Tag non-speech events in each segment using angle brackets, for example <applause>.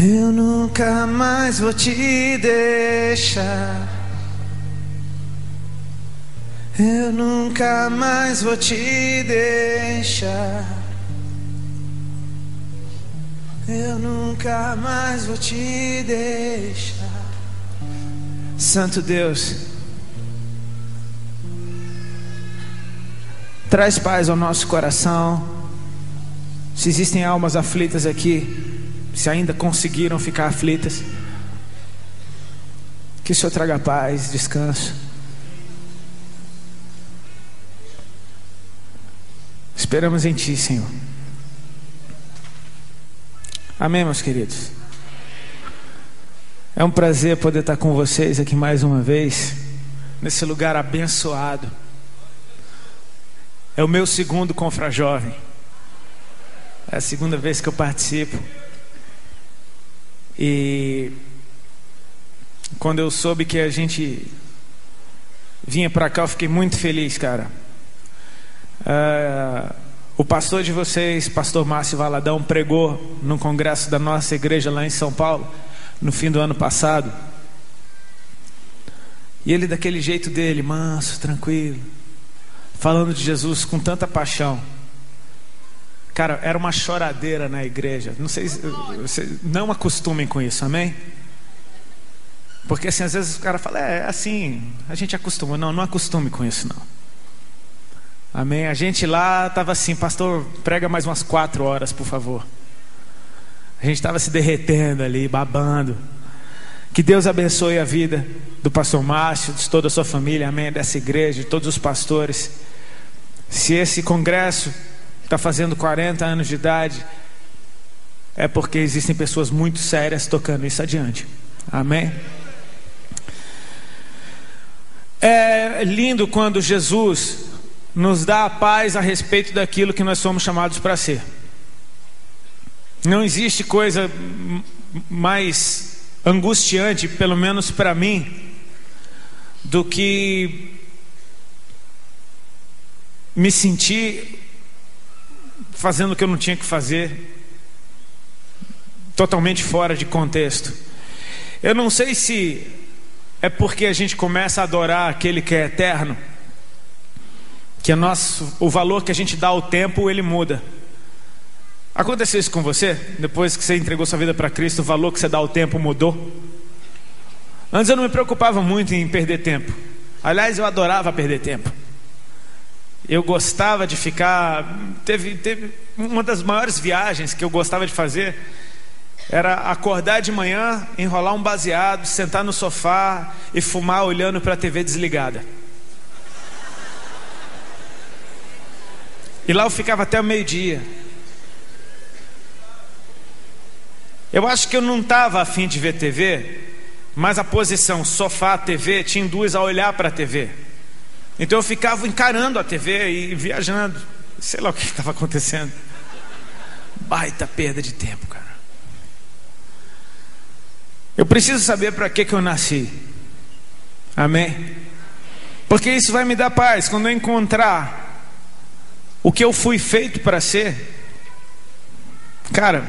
Eu nunca mais vou te deixar. Eu nunca mais vou te deixar. Eu nunca mais vou te deixar. Santo Deus, traz paz ao nosso coração. Se existem almas aflitas aqui, se ainda conseguiram ficar aflitas, que o Senhor traga paz, descanso. Esperamos em Ti, Senhor. Amém, meus queridos. É um prazer poder estar com vocês aqui mais uma vez, nesse lugar abençoado. É o meu segundo confrajovem. É a segunda vez que eu participo. E quando eu soube que a gente vinha para cá, eu fiquei muito feliz, cara. Uh, o pastor de vocês, pastor Márcio Valadão, pregou no congresso da nossa igreja lá em São Paulo, no fim do ano passado. E ele, daquele jeito dele, manso, tranquilo, falando de Jesus com tanta paixão. Cara, era uma choradeira na igreja. Não sei, se, não acostumem com isso, amém? Porque assim, às vezes o cara fala, é, é assim, a gente acostuma. Não, não acostume com isso, não. Amém? A gente lá estava assim, pastor, prega mais umas quatro horas, por favor. A gente estava se derretendo ali, babando. Que Deus abençoe a vida do pastor Márcio, de toda a sua família, amém, dessa igreja, de todos os pastores. Se esse congresso está fazendo 40 anos de idade, é porque existem pessoas muito sérias tocando isso adiante. Amém? É lindo quando Jesus nos dá a paz a respeito daquilo que nós somos chamados para ser. Não existe coisa mais angustiante, pelo menos para mim, do que me sentir fazendo o que eu não tinha que fazer, totalmente fora de contexto. Eu não sei se é porque a gente começa a adorar aquele que é eterno, que nosso, o valor que a gente dá ao tempo ele muda. Aconteceu isso com você? Depois que você entregou sua vida para Cristo, o valor que você dá ao tempo mudou? Antes eu não me preocupava muito em perder tempo. Aliás, eu adorava perder tempo. Eu gostava de ficar. Teve, teve uma das maiores viagens que eu gostava de fazer era acordar de manhã, enrolar um baseado, sentar no sofá e fumar olhando para a TV desligada. E lá eu ficava até o meio-dia. Eu acho que eu não estava afim de ver TV, mas a posição sofá-TV te induz a olhar para a TV. Então eu ficava encarando a TV e viajando. Sei lá o que estava acontecendo. Baita perda de tempo, cara. Eu preciso saber para que, que eu nasci. Amém? Porque isso vai me dar paz quando eu encontrar o que eu fui feito para ser. Cara,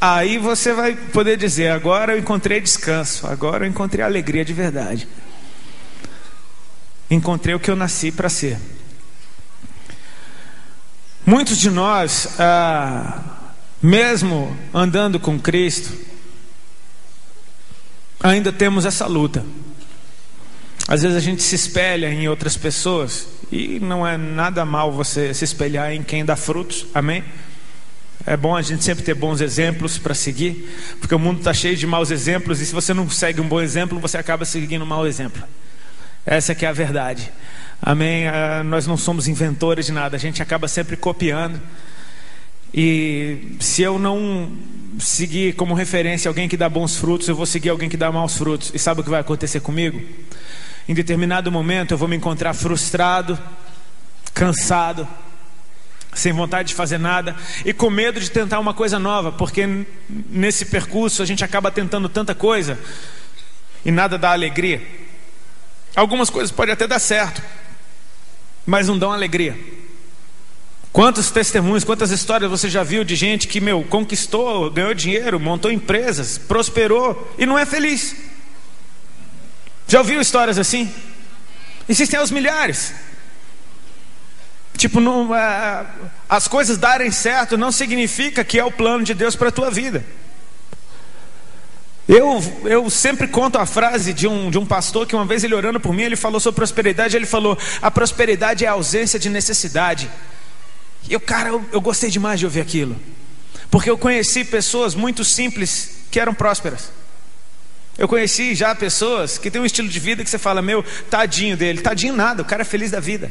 aí você vai poder dizer: agora eu encontrei descanso, agora eu encontrei alegria de verdade encontrei o que eu nasci para ser. Muitos de nós, ah, mesmo andando com Cristo, ainda temos essa luta. Às vezes a gente se espelha em outras pessoas e não é nada mal você se espelhar em quem dá frutos, amém? É bom a gente sempre ter bons exemplos para seguir, porque o mundo está cheio de maus exemplos e se você não segue um bom exemplo, você acaba seguindo um mau exemplo. Essa que é a verdade. Amém? Uh, nós não somos inventores de nada, a gente acaba sempre copiando. E se eu não seguir como referência alguém que dá bons frutos, eu vou seguir alguém que dá maus frutos. E sabe o que vai acontecer comigo? Em determinado momento eu vou me encontrar frustrado, cansado, sem vontade de fazer nada e com medo de tentar uma coisa nova, porque nesse percurso a gente acaba tentando tanta coisa e nada dá alegria. Algumas coisas podem até dar certo, mas não dão alegria. Quantos testemunhos, quantas histórias você já viu de gente que, meu, conquistou, ganhou dinheiro, montou empresas, prosperou e não é feliz? Já ouviu histórias assim? Existem aos milhares. Tipo, não, é, as coisas darem certo não significa que é o plano de Deus para a tua vida. Eu, eu sempre conto a frase de um, de um pastor que uma vez ele orando por mim, ele falou sobre prosperidade, ele falou: a prosperidade é a ausência de necessidade. E eu, cara, eu, eu gostei demais de ouvir aquilo. Porque eu conheci pessoas muito simples que eram prósperas. Eu conheci já pessoas que têm um estilo de vida que você fala, meu, tadinho dele. Tadinho nada, o cara é feliz da vida.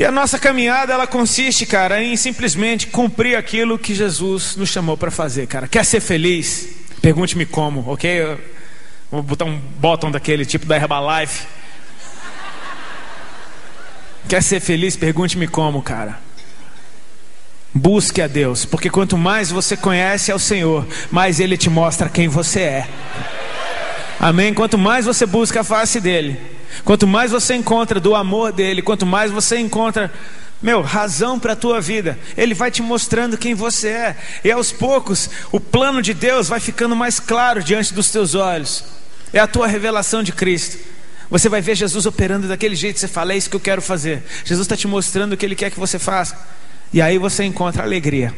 E a nossa caminhada, ela consiste, cara, em simplesmente cumprir aquilo que Jesus nos chamou para fazer, cara. Quer ser feliz? Pergunte-me como, ok? Eu vou botar um botão daquele tipo da Herbalife. Quer ser feliz? Pergunte-me como, cara. Busque a Deus, porque quanto mais você conhece ao Senhor, mais Ele te mostra quem você é. Amém? Quanto mais você busca a face dele, quanto mais você encontra do amor dele, quanto mais você encontra, meu, razão para a tua vida, ele vai te mostrando quem você é, e aos poucos o plano de Deus vai ficando mais claro diante dos teus olhos, é a tua revelação de Cristo. Você vai ver Jesus operando daquele jeito, você fala, é isso que eu quero fazer. Jesus está te mostrando o que Ele quer que você faça. E aí você encontra alegria.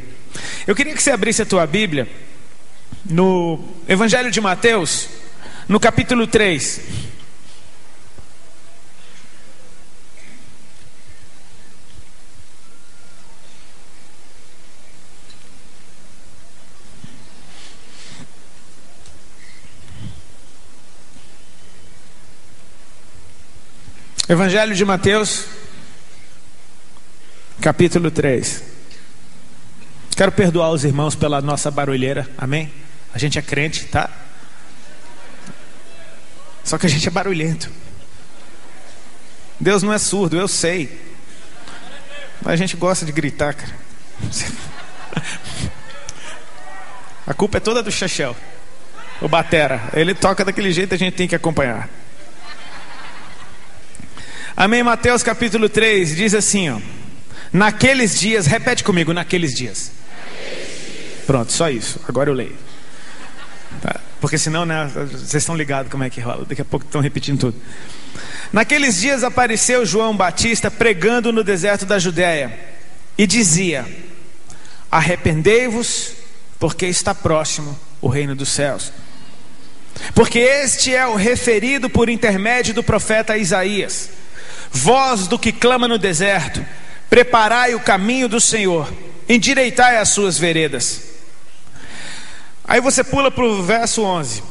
Eu queria que você abrisse a tua Bíblia no Evangelho de Mateus, no capítulo 3. Evangelho de Mateus, capítulo 3. Quero perdoar os irmãos pela nossa barulheira, amém? A gente é crente, tá? Só que a gente é barulhento. Deus não é surdo, eu sei. Mas a gente gosta de gritar, cara. A culpa é toda do Chechel, o Batera. Ele toca daquele jeito, a gente tem que acompanhar. Amém? Mateus capítulo 3 diz assim: ó, Naqueles dias, repete comigo, naqueles dias. Pronto, só isso. Agora eu leio. Tá? Porque senão, né, vocês estão ligados como é que rola. Daqui a pouco estão repetindo tudo. Naqueles dias apareceu João Batista pregando no deserto da Judéia e dizia: Arrependei-vos, porque está próximo o reino dos céus. Porque este é o referido por intermédio do profeta Isaías voz do que clama no deserto, preparai o caminho do Senhor, endireitai as suas veredas. Aí você pula para o verso 11.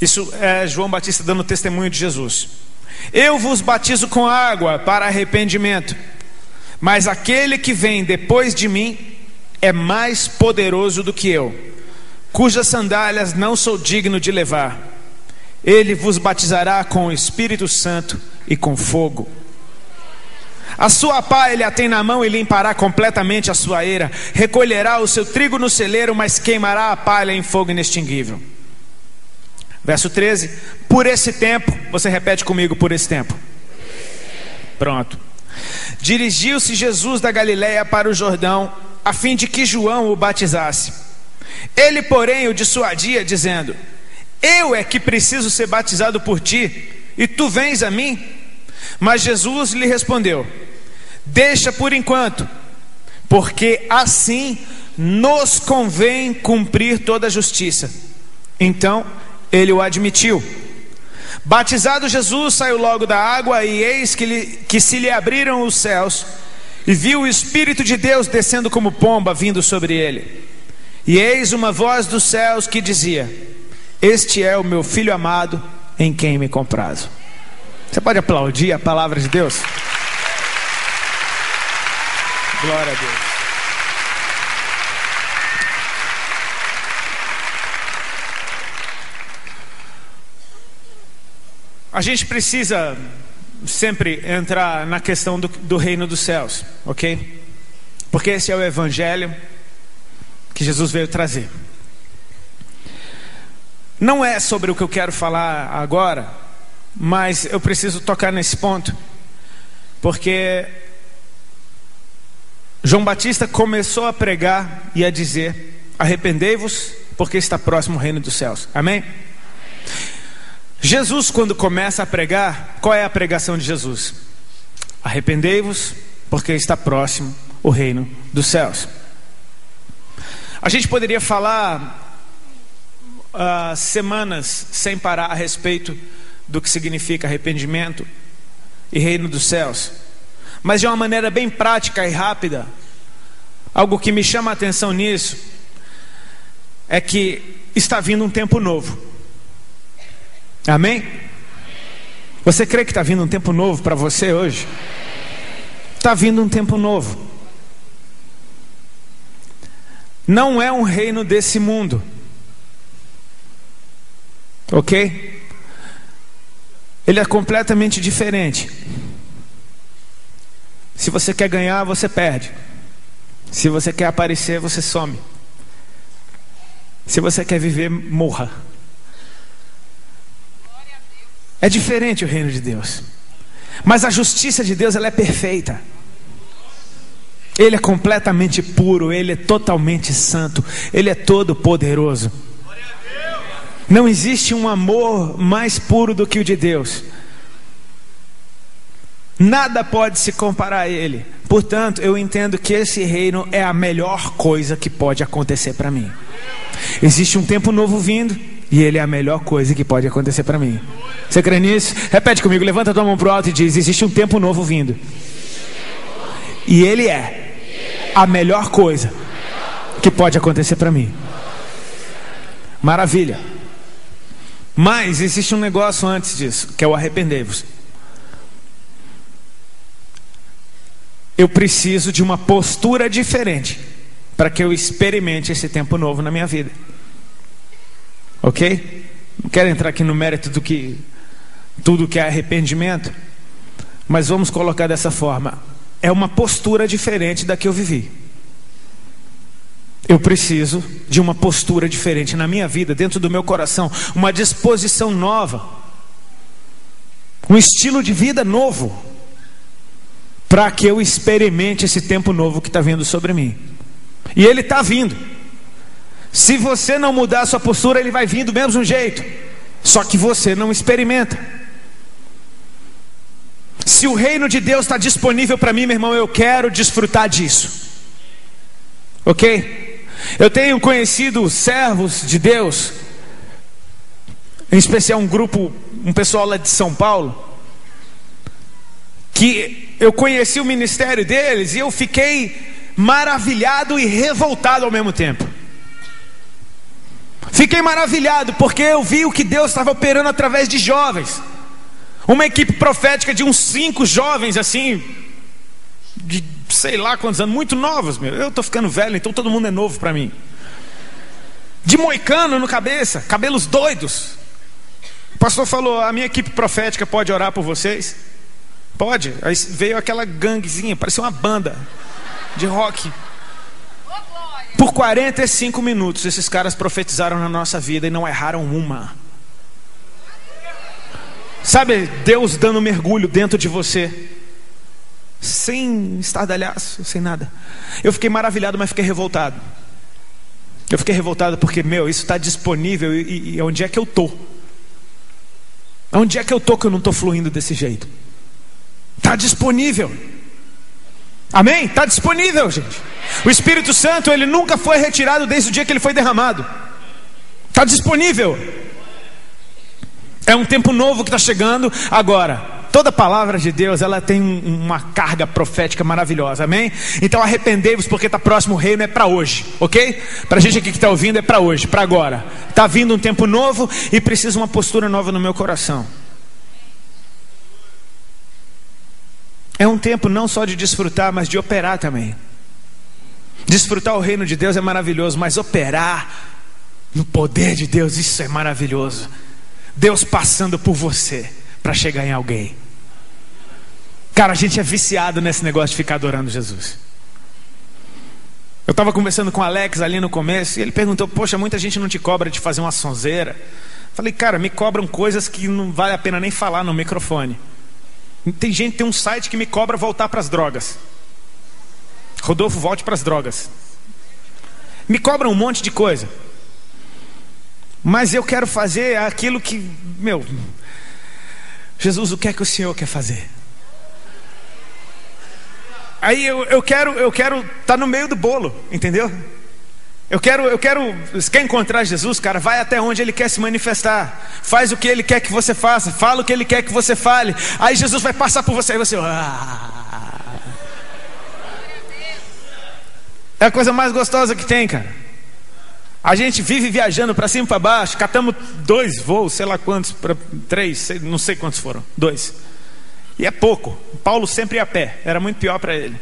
Isso é João Batista dando testemunho de Jesus. Eu vos batizo com água para arrependimento, mas aquele que vem depois de mim é mais poderoso do que eu, cujas sandálias não sou digno de levar. Ele vos batizará com o Espírito Santo e com fogo. A sua pá ele a tem na mão e limpará completamente a sua eira. Recolherá o seu trigo no celeiro, mas queimará a palha em fogo inextinguível. Verso 13: Por esse tempo, você repete comigo, por esse tempo. Pronto. Dirigiu-se Jesus da Galiléia para o Jordão, a fim de que João o batizasse. Ele, porém, o dissuadia, dizendo: eu é que preciso ser batizado por ti, e tu vens a mim? Mas Jesus lhe respondeu: Deixa por enquanto, porque assim nos convém cumprir toda a justiça. Então ele o admitiu. Batizado Jesus saiu logo da água, e eis que, lhe, que se lhe abriram os céus, e viu o Espírito de Deus descendo como pomba vindo sobre ele. E eis uma voz dos céus que dizia: este é o meu filho amado em quem me comprazo. Você pode aplaudir a palavra de Deus? Glória a Deus. A gente precisa sempre entrar na questão do, do, reino dos céus, ok? Porque esse é o evangelho que Jesus veio trazer. Não é sobre o que eu quero falar agora, mas eu preciso tocar nesse ponto, porque João Batista começou a pregar e a dizer: arrependei-vos, porque está próximo o reino dos céus. Amém? Jesus, quando começa a pregar, qual é a pregação de Jesus? Arrependei-vos, porque está próximo o reino dos céus. A gente poderia falar uh, semanas sem parar a respeito do que significa arrependimento e reino dos céus, mas de uma maneira bem prática e rápida, algo que me chama a atenção nisso é que está vindo um tempo novo. Amém? Você crê que está vindo um tempo novo para você hoje? Está vindo um tempo novo. Não é um reino desse mundo. Ok? Ele é completamente diferente. Se você quer ganhar, você perde. Se você quer aparecer, você some. Se você quer viver, morra. É diferente o reino de Deus. Mas a justiça de Deus ela é perfeita. Ele é completamente puro, ele é totalmente santo, ele é todo poderoso. Não existe um amor mais puro do que o de Deus. Nada pode se comparar a ele. Portanto, eu entendo que esse reino é a melhor coisa que pode acontecer para mim. Existe um tempo novo vindo e ele é a melhor coisa que pode acontecer para mim. Você crê nisso? Repete comigo, levanta tua mão pro alto e diz: existe um tempo novo vindo. E ele é a melhor coisa que pode acontecer para mim. Maravilha. Mas existe um negócio antes disso, que é o arrepender-vos. Eu preciso de uma postura diferente para que eu experimente esse tempo novo na minha vida. Ok? Não quero entrar aqui no mérito do que tudo que é arrependimento, mas vamos colocar dessa forma: é uma postura diferente da que eu vivi. Eu preciso de uma postura diferente na minha vida, dentro do meu coração, uma disposição nova, um estilo de vida novo, para que eu experimente esse tempo novo que está vindo sobre mim. E ele está vindo. Se você não mudar a sua postura, ele vai vir do mesmo jeito, só que você não experimenta. Se o reino de Deus está disponível para mim, meu irmão, eu quero desfrutar disso. Ok? Eu tenho conhecido servos de Deus, em especial um grupo, um pessoal lá de São Paulo, que eu conheci o ministério deles e eu fiquei maravilhado e revoltado ao mesmo tempo. Fiquei maravilhado porque eu vi o que Deus estava operando através de jovens. Uma equipe profética de uns cinco jovens assim, de sei lá quantos anos, muito novos, meu. Eu estou ficando velho, então todo mundo é novo para mim. De moicano no cabeça, cabelos doidos. O pastor falou: a minha equipe profética pode orar por vocês? Pode. Aí veio aquela ganguezinha, parecia uma banda de rock. Por 45 minutos, esses caras profetizaram na nossa vida e não erraram uma. Sabe, Deus dando mergulho dentro de você sem estardalhaço, sem nada. Eu fiquei maravilhado, mas fiquei revoltado. Eu fiquei revoltado porque, meu, isso está disponível e, e, onde é que eu estou? Onde é que eu estou que eu não estou fluindo desse jeito? Está disponível. Amém? Está disponível, gente. O Espírito Santo, ele nunca foi retirado desde o dia que ele foi derramado. Está disponível. É um tempo novo que está chegando agora. Toda palavra de Deus, ela tem uma carga profética maravilhosa, amém? Então arrependei-vos porque está próximo o reino, é para hoje, ok? Para a gente aqui que está ouvindo, é para hoje, para agora. Está vindo um tempo novo e precisa uma postura nova no meu coração. É um tempo não só de desfrutar, mas de operar também. Desfrutar o reino de Deus é maravilhoso, mas operar no poder de Deus, isso é maravilhoso. Deus passando por você para chegar em alguém. Cara, a gente é viciado nesse negócio de ficar adorando Jesus. Eu estava conversando com o Alex ali no começo e ele perguntou: Poxa, muita gente não te cobra de fazer uma sonzeira. Falei, cara, me cobram coisas que não vale a pena nem falar no microfone. Tem gente, tem um site que me cobra voltar para as drogas. Rodolfo, volte para as drogas. Me cobram um monte de coisa. Mas eu quero fazer aquilo que, meu, Jesus, o que é que o Senhor quer fazer? Aí eu, eu quero eu quero estar tá no meio do bolo, entendeu? Eu quero, eu quero, você quer encontrar Jesus, cara, vai até onde Ele quer se manifestar, faz o que Ele quer que você faça, fala o que Ele quer que você fale, aí Jesus vai passar por você, e você, ah. é a coisa mais gostosa que tem, cara. A gente vive viajando para cima e para baixo, catamos dois voos, sei lá quantos, pra, três, não sei quantos foram, dois. E é pouco. Paulo sempre ia a pé, era muito pior para ele.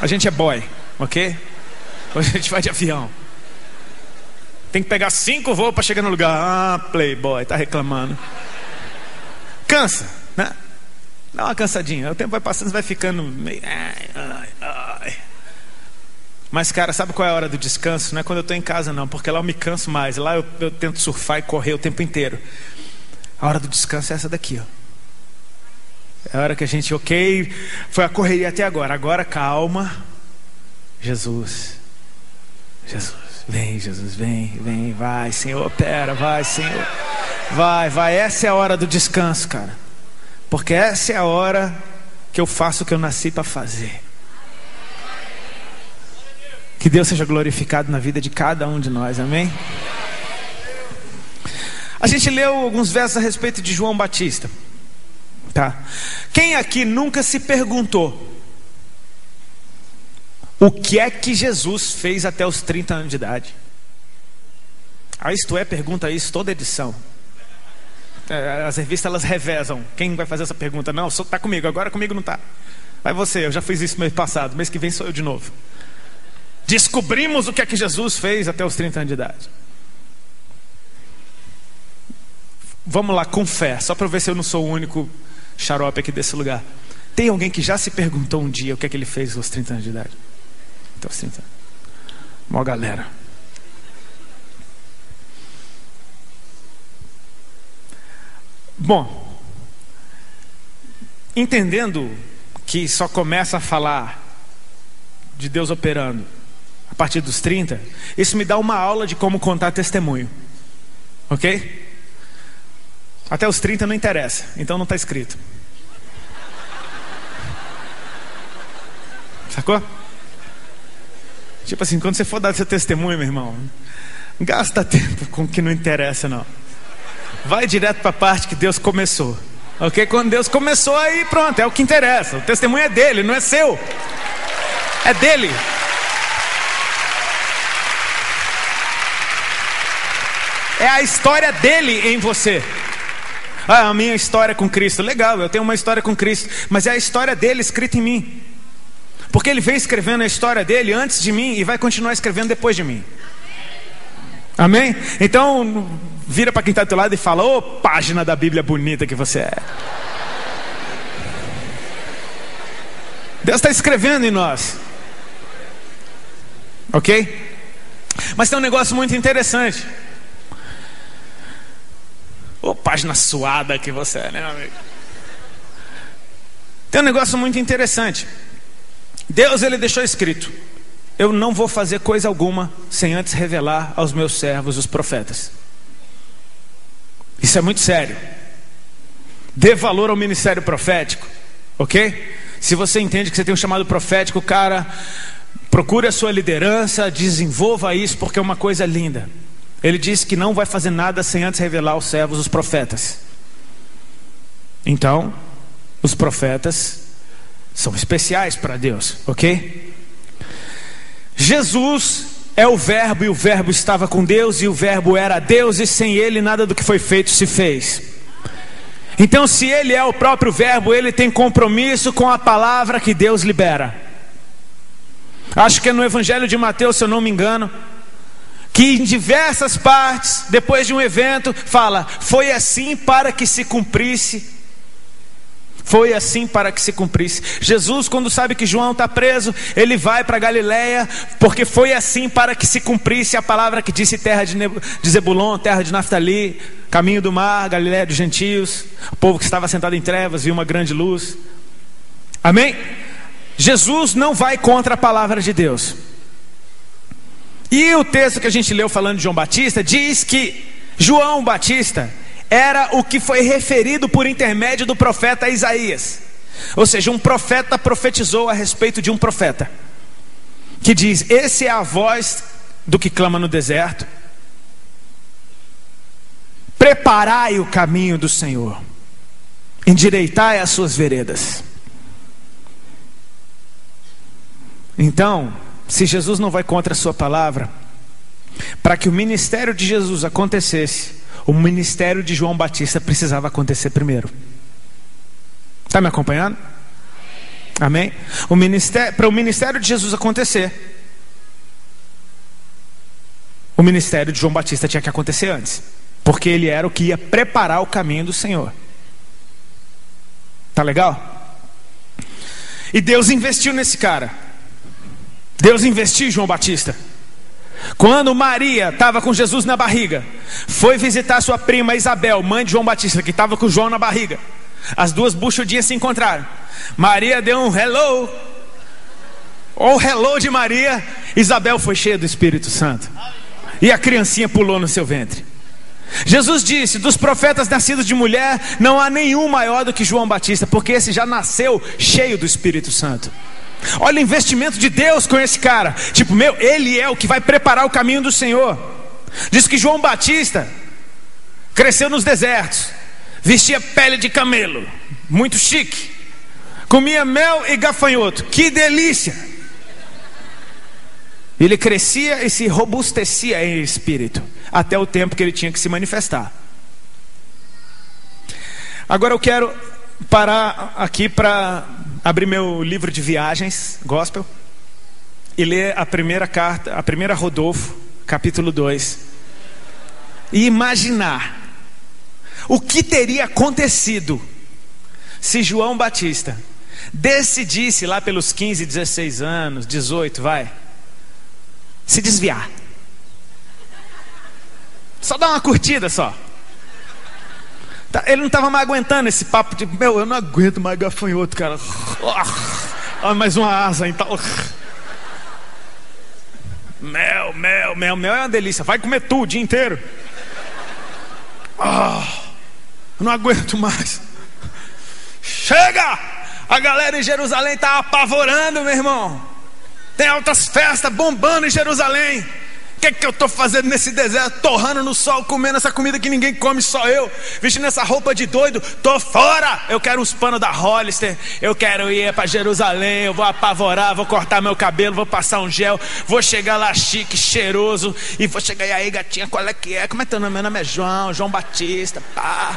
A gente é boy, ok? Hoje a gente vai de avião. Tem que pegar cinco voos para chegar no lugar. Ah, playboy, tá reclamando. Cansa, né? Dá uma cansadinha. O tempo vai passando, você vai ficando meio. Ai, ai, ai. Mas, cara, sabe qual é a hora do descanso? Não é quando eu estou em casa, não, porque lá eu me canso mais. Lá eu, eu tento surfar e correr o tempo inteiro. A hora do descanso é essa daqui, ó. É a hora que a gente, ok, foi a correria até agora. Agora calma. Jesus. Jesus, vem, Jesus, vem, vem, vai, Senhor, opera, vai, Senhor. Vai, vai. Essa é a hora do descanso, cara. Porque essa é a hora que eu faço o que eu nasci para fazer. Que Deus seja glorificado na vida de cada um de nós, amém? A gente leu alguns versos a respeito de João Batista. Tá? Quem aqui nunca se perguntou o que é que Jesus fez até os 30 anos de idade? A Isto É pergunta isso toda edição. É, as revistas elas revezam. Quem vai fazer essa pergunta? Não, está comigo, agora comigo não está. Vai você, eu já fiz isso mês passado, mês que vem sou eu de novo. Descobrimos o que é que Jesus fez até os 30 anos de idade. Vamos lá, com fé, só para ver se eu não sou o único xarope aqui desse lugar. Tem alguém que já se perguntou um dia o que é que ele fez aos 30 anos de idade? Até os 30 anos. Uma galera. Bom, entendendo que só começa a falar de Deus operando a partir dos 30, isso me dá uma aula de como contar testemunho. Ok? Até os 30 não interessa, então não está escrito. Sacou? Tipo assim, quando você for dar seu testemunho, meu irmão, gasta tempo com o que não interessa, não. Vai direto para a parte que Deus começou. Ok? Quando Deus começou, aí pronto, é o que interessa. O testemunho é dele, não é seu. É dele. É a história dele em você. Ah, a minha história com Cristo. Legal, eu tenho uma história com Cristo. Mas é a história dele escrita em mim. Porque ele vem escrevendo a história dele antes de mim e vai continuar escrevendo depois de mim. Amém? Então, vira para quem está do teu lado e fala: Ô, oh, página da Bíblia bonita que você é. Deus está escrevendo em nós. Ok? Mas tem um negócio muito interessante. Ô, página suada que você é, né, amigo? Tem um negócio muito interessante. Deus ele deixou escrito: Eu não vou fazer coisa alguma sem antes revelar aos meus servos, os profetas. Isso é muito sério. Dê valor ao ministério profético, ok? Se você entende que você tem um chamado profético, cara, procure a sua liderança, desenvolva isso, porque é uma coisa linda. Ele disse que não vai fazer nada sem antes revelar aos servos, os profetas. Então, os profetas são especiais para Deus, ok? Jesus é o Verbo e o Verbo estava com Deus e o Verbo era Deus e sem ele nada do que foi feito se fez. Então, se ele é o próprio Verbo, ele tem compromisso com a palavra que Deus libera. Acho que é no Evangelho de Mateus, se eu não me engano, que em diversas partes, depois de um evento, fala: foi assim para que se cumprisse foi assim para que se cumprisse. Jesus, quando sabe que João está preso, ele vai para Galiléia, porque foi assim para que se cumprisse a palavra que disse terra de, Zebulon, terra de Naftali, caminho do mar, Galiléia dos gentios. O povo que estava sentado em trevas viu uma grande luz. Amém? Jesus não vai contra a palavra de Deus. E o texto que a gente leu falando de João Batista diz que João Batista era o que foi referido por intermédio do profeta Isaías. Ou seja, um profeta profetizou a respeito de um profeta, que diz: Esse é a voz do que clama no deserto. Preparai o caminho do Senhor, endireitai as suas veredas. Então, se Jesus não vai contra a sua palavra, para que o ministério de Jesus acontecesse, o ministério de João Batista precisava acontecer primeiro. Está me acompanhando? Amém? O ministério, para o ministério de Jesus acontecer, o ministério de João Batista tinha que acontecer antes, porque ele era o que ia preparar o caminho do Senhor. Tá legal? E Deus investiu nesse cara. Deus investiu João Batista. Quando Maria estava com Jesus na barriga, foi visitar sua prima Isabel, mãe de João Batista, que estava com João na barriga. As duas buchudinhas se encontraram. Maria deu um hello. Ou hello de Maria. Isabel foi cheia do Espírito Santo. E a criancinha pulou no seu ventre. Jesus disse: dos profetas nascidos de mulher, não há nenhum maior do que João Batista, porque esse já nasceu cheio do Espírito Santo. Olha o investimento de Deus com esse cara. Tipo, meu, ele é o que vai preparar o caminho do Senhor. Diz que João Batista cresceu nos desertos, vestia pele de camelo, muito chique, comia mel e gafanhoto, que delícia! Ele crescia e se robustecia em espírito, até o tempo que ele tinha que se manifestar. Agora eu quero parar aqui para abrir meu livro de viagens, gospel, e ler a primeira carta, a primeira Rodolfo, capítulo 2. E imaginar o que teria acontecido se João Batista decidisse lá pelos 15, 16 anos, 18, vai, se desviar. Só dar uma curtida só. Tá, ele não estava mais aguentando esse papo de, meu, eu não aguento mais gafanhoto, cara. Ah, mais uma asa então. Mel, mel, mel, mel é uma delícia. Vai comer tudo o dia inteiro. Ah, eu não aguento mais. Chega! A galera em Jerusalém está apavorando, meu irmão. Tem altas festas bombando em Jerusalém. Que, é que eu estou fazendo nesse deserto, torrando no sol, comendo essa comida que ninguém come, só eu, vestindo essa roupa de doido, tô fora. Eu quero uns panos da Hollister, eu quero ir para Jerusalém, eu vou apavorar, vou cortar meu cabelo, vou passar um gel, vou chegar lá chique, cheiroso, e vou chegar e aí, gatinha, qual é que é? Como é teu nome? Meu nome é João, João Batista, pá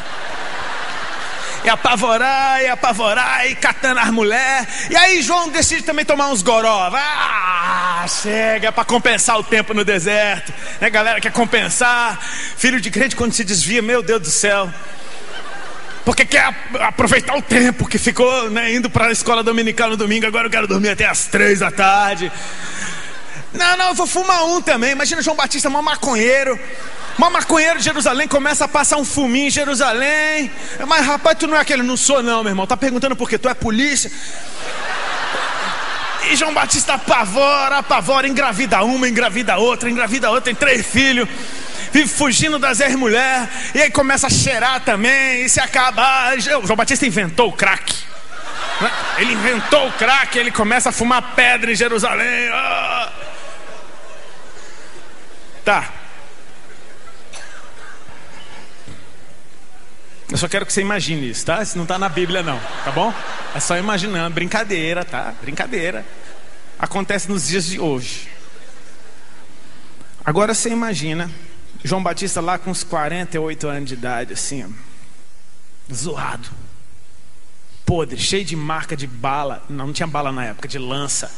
e apavorar, e apavorar, e catando as mulheres. E aí João decide também tomar uns goró. Ah, chega para compensar o tempo no deserto. Né, galera quer compensar. Filho de crente quando se desvia, meu Deus do céu. Porque quer aproveitar o tempo que ficou né, indo para a escola dominical no domingo. Agora eu quero dormir até as três da tarde. Não, não, eu vou fumar um também. Imagina João Batista, um maconheiro. Uma maconheiro de Jerusalém começa a passar um fuminho em Jerusalém. Mas rapaz, tu não é aquele, não sou não, meu irmão. Tá perguntando por quê? Tu é polícia? E João Batista apavora, apavora, engravida uma, engravida outra, engravida outra, tem três filhos vive fugindo das ex-mulheres, e aí começa a cheirar também, e se acaba. João Batista inventou o crack. Né? Ele inventou o crack, ele começa a fumar pedra em Jerusalém. Ah. Tá. Eu só quero que você imagine isso, tá? Isso não está na Bíblia, não, tá bom? É só imaginando, brincadeira, tá? Brincadeira. Acontece nos dias de hoje. Agora você imagina João Batista lá com uns 48 anos de idade, assim, zoado, podre, cheio de marca de bala. Não, não tinha bala na época, de lança.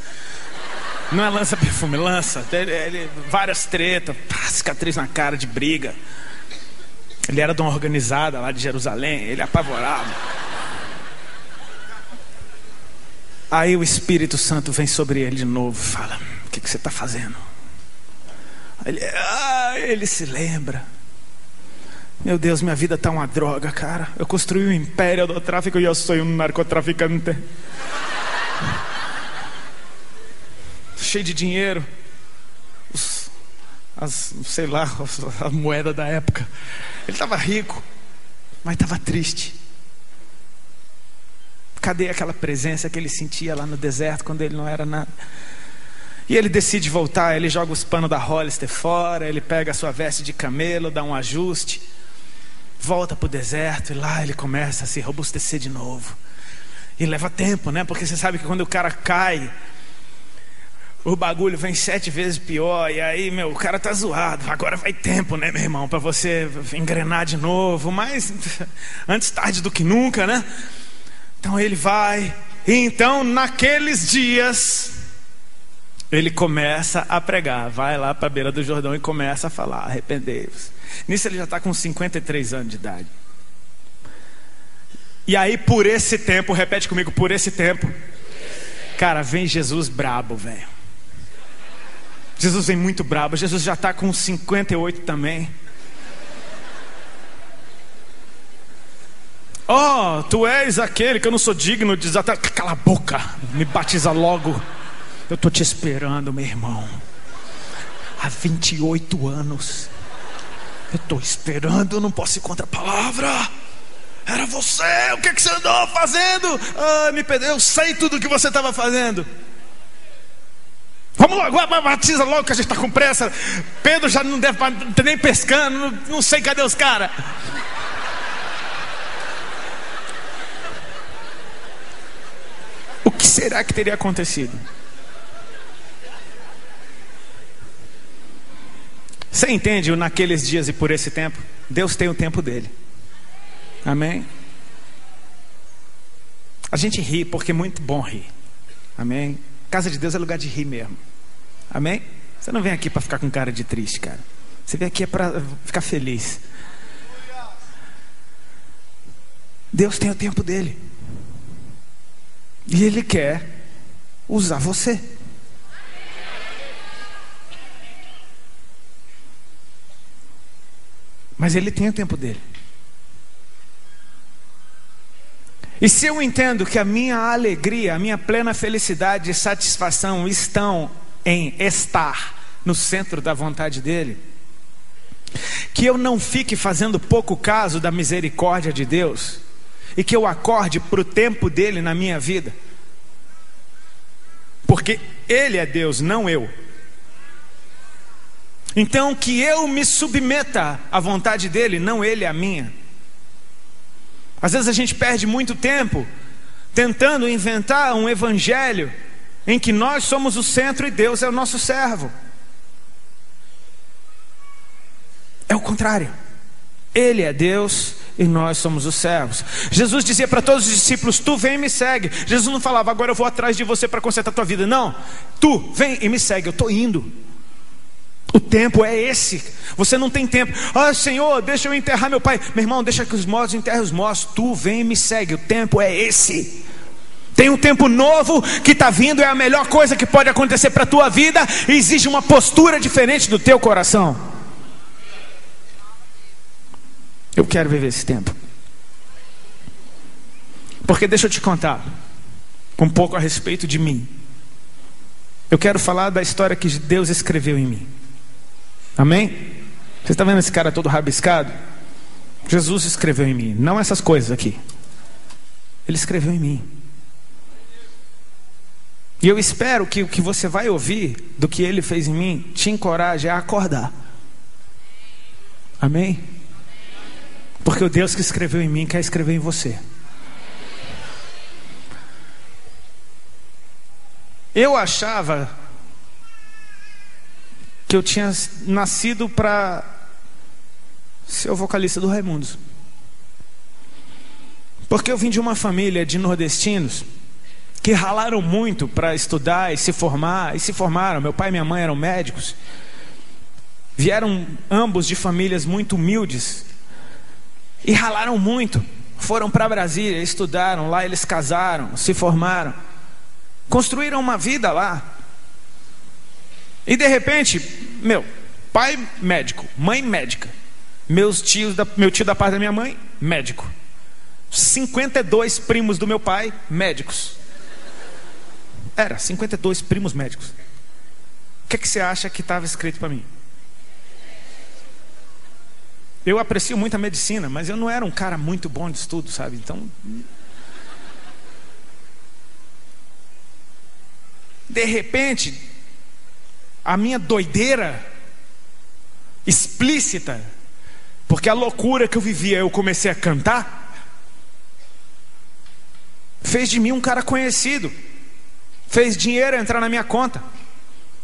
Não é lança perfume, lança. Ele, ele, várias tretas, cicatriz na cara de briga. Ele era de uma organizada lá de Jerusalém, ele apavorava. Aí o Espírito Santo vem sobre ele de novo e fala: O que, que você está fazendo? Ele, ah, ele se lembra. Meu Deus, minha vida está uma droga, cara. Eu construí um império do tráfico e eu sou um narcotraficante. <laughs> Cheio de dinheiro. As, sei lá, a moeda da época. Ele estava rico, mas estava triste. Cadê aquela presença que ele sentia lá no deserto quando ele não era nada? E ele decide voltar, ele joga os panos da Hollister fora, ele pega a sua veste de camelo, dá um ajuste, volta para o deserto e lá ele começa a se robustecer de novo. E leva tempo, né? Porque você sabe que quando o cara cai, o bagulho vem sete vezes pior, e aí, meu, o cara tá zoado. Agora vai tempo, né, meu irmão, para você engrenar de novo, mas <laughs> antes tarde do que nunca, né? Então ele vai, e então naqueles dias, ele começa a pregar, vai lá para a beira do Jordão e começa a falar: arrependei-vos. Nisso ele já está com 53 anos de idade. E aí, por esse tempo, repete comigo: por esse tempo, cara, vem Jesus brabo, velho. Jesus vem muito brabo. Jesus já está com 58 também. Oh, tu és aquele que eu não sou digno de desatar. Cala a boca, me batiza logo. Eu estou te esperando, meu irmão. Há 28 anos. Eu estou esperando, eu não posso ir contra a palavra. Era você, o que, que você andou fazendo? Ah, me perdeu, eu sei tudo o que você estava fazendo. Vamos logo, batiza logo que a gente está com pressa. Pedro já não deve estar nem pescando, não, sei cadê os caras. O que será que teria acontecido? Você entende naqueles dias e por esse tempo? Deus tem o tempo dele. Amém? A gente ri porque é muito bom rir. Amém? Casa de Deus é lugar de rir mesmo. Amém? Você não vem aqui para ficar com cara de triste, cara. Você vem aqui é para ficar feliz. Deus tem o tempo dele. E Ele quer usar você. Mas Ele tem o tempo dele. E se eu entendo que a minha alegria, a minha plena felicidade e satisfação estão em estar no centro da vontade dEle, que eu não fique fazendo pouco caso da misericórdia de Deus, e que eu acorde para o tempo dele na minha vida, porque Ele é Deus, não eu. Então, que eu me submeta à vontade dele, não ele à minha. Às vezes a gente perde muito tempo tentando inventar um evangelho em que nós somos o centro e Deus é o nosso servo. É o contrário. Ele é Deus e nós somos os servos. Jesus dizia para todos os discípulos: Tu vem e me segue. Jesus não falava, agora eu vou atrás de você para consertar a tua vida. Não, tu vem e me segue, eu estou indo. O tempo é esse. Você não tem tempo. Ah, Senhor, deixa eu enterrar meu pai. Meu irmão, deixa que os mortos enterrem os mortos. Tu vem e me segue. O tempo é esse. Tem um tempo novo que está vindo, é a melhor coisa que pode acontecer para a tua vida e exige uma postura diferente do teu coração. Eu quero viver esse tempo. Porque deixa eu te contar um pouco a respeito de mim. Eu quero falar da história que Deus escreveu em mim. Amém? Você está vendo esse cara todo rabiscado? Jesus escreveu em mim, não essas coisas aqui. Ele escreveu em mim. E eu espero que o que você vai ouvir do que ele fez em mim te encoraje a acordar. Amém? Porque o Deus que escreveu em mim quer escrever em você. Eu achava que eu tinha nascido para ser o vocalista do Raimundos. Porque eu vim de uma família de nordestinos que ralaram muito para estudar e se formar, e se formaram. Meu pai e minha mãe eram médicos. Vieram ambos de famílias muito humildes e ralaram muito. Foram para Brasília, estudaram lá, eles casaram, se formaram, construíram uma vida lá. E de repente, meu, pai médico, mãe médica, meus tios, da, meu tio da parte da minha mãe, médico. 52 primos do meu pai, médicos. Era, 52 primos médicos. O que, é que você acha que estava escrito para mim? Eu aprecio muito a medicina, mas eu não era um cara muito bom de estudo, sabe? Então. De repente, a minha doideira explícita, porque a loucura que eu vivia, eu comecei a cantar, fez de mim um cara conhecido, fez dinheiro entrar na minha conta,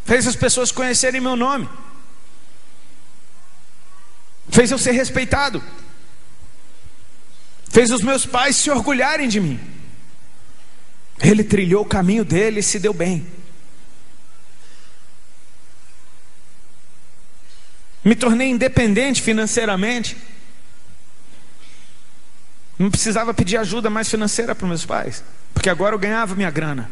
fez as pessoas conhecerem meu nome, fez eu ser respeitado, fez os meus pais se orgulharem de mim. Ele trilhou o caminho dele e se deu bem. Me tornei independente financeiramente. Não precisava pedir ajuda mais financeira para meus pais, porque agora eu ganhava minha grana.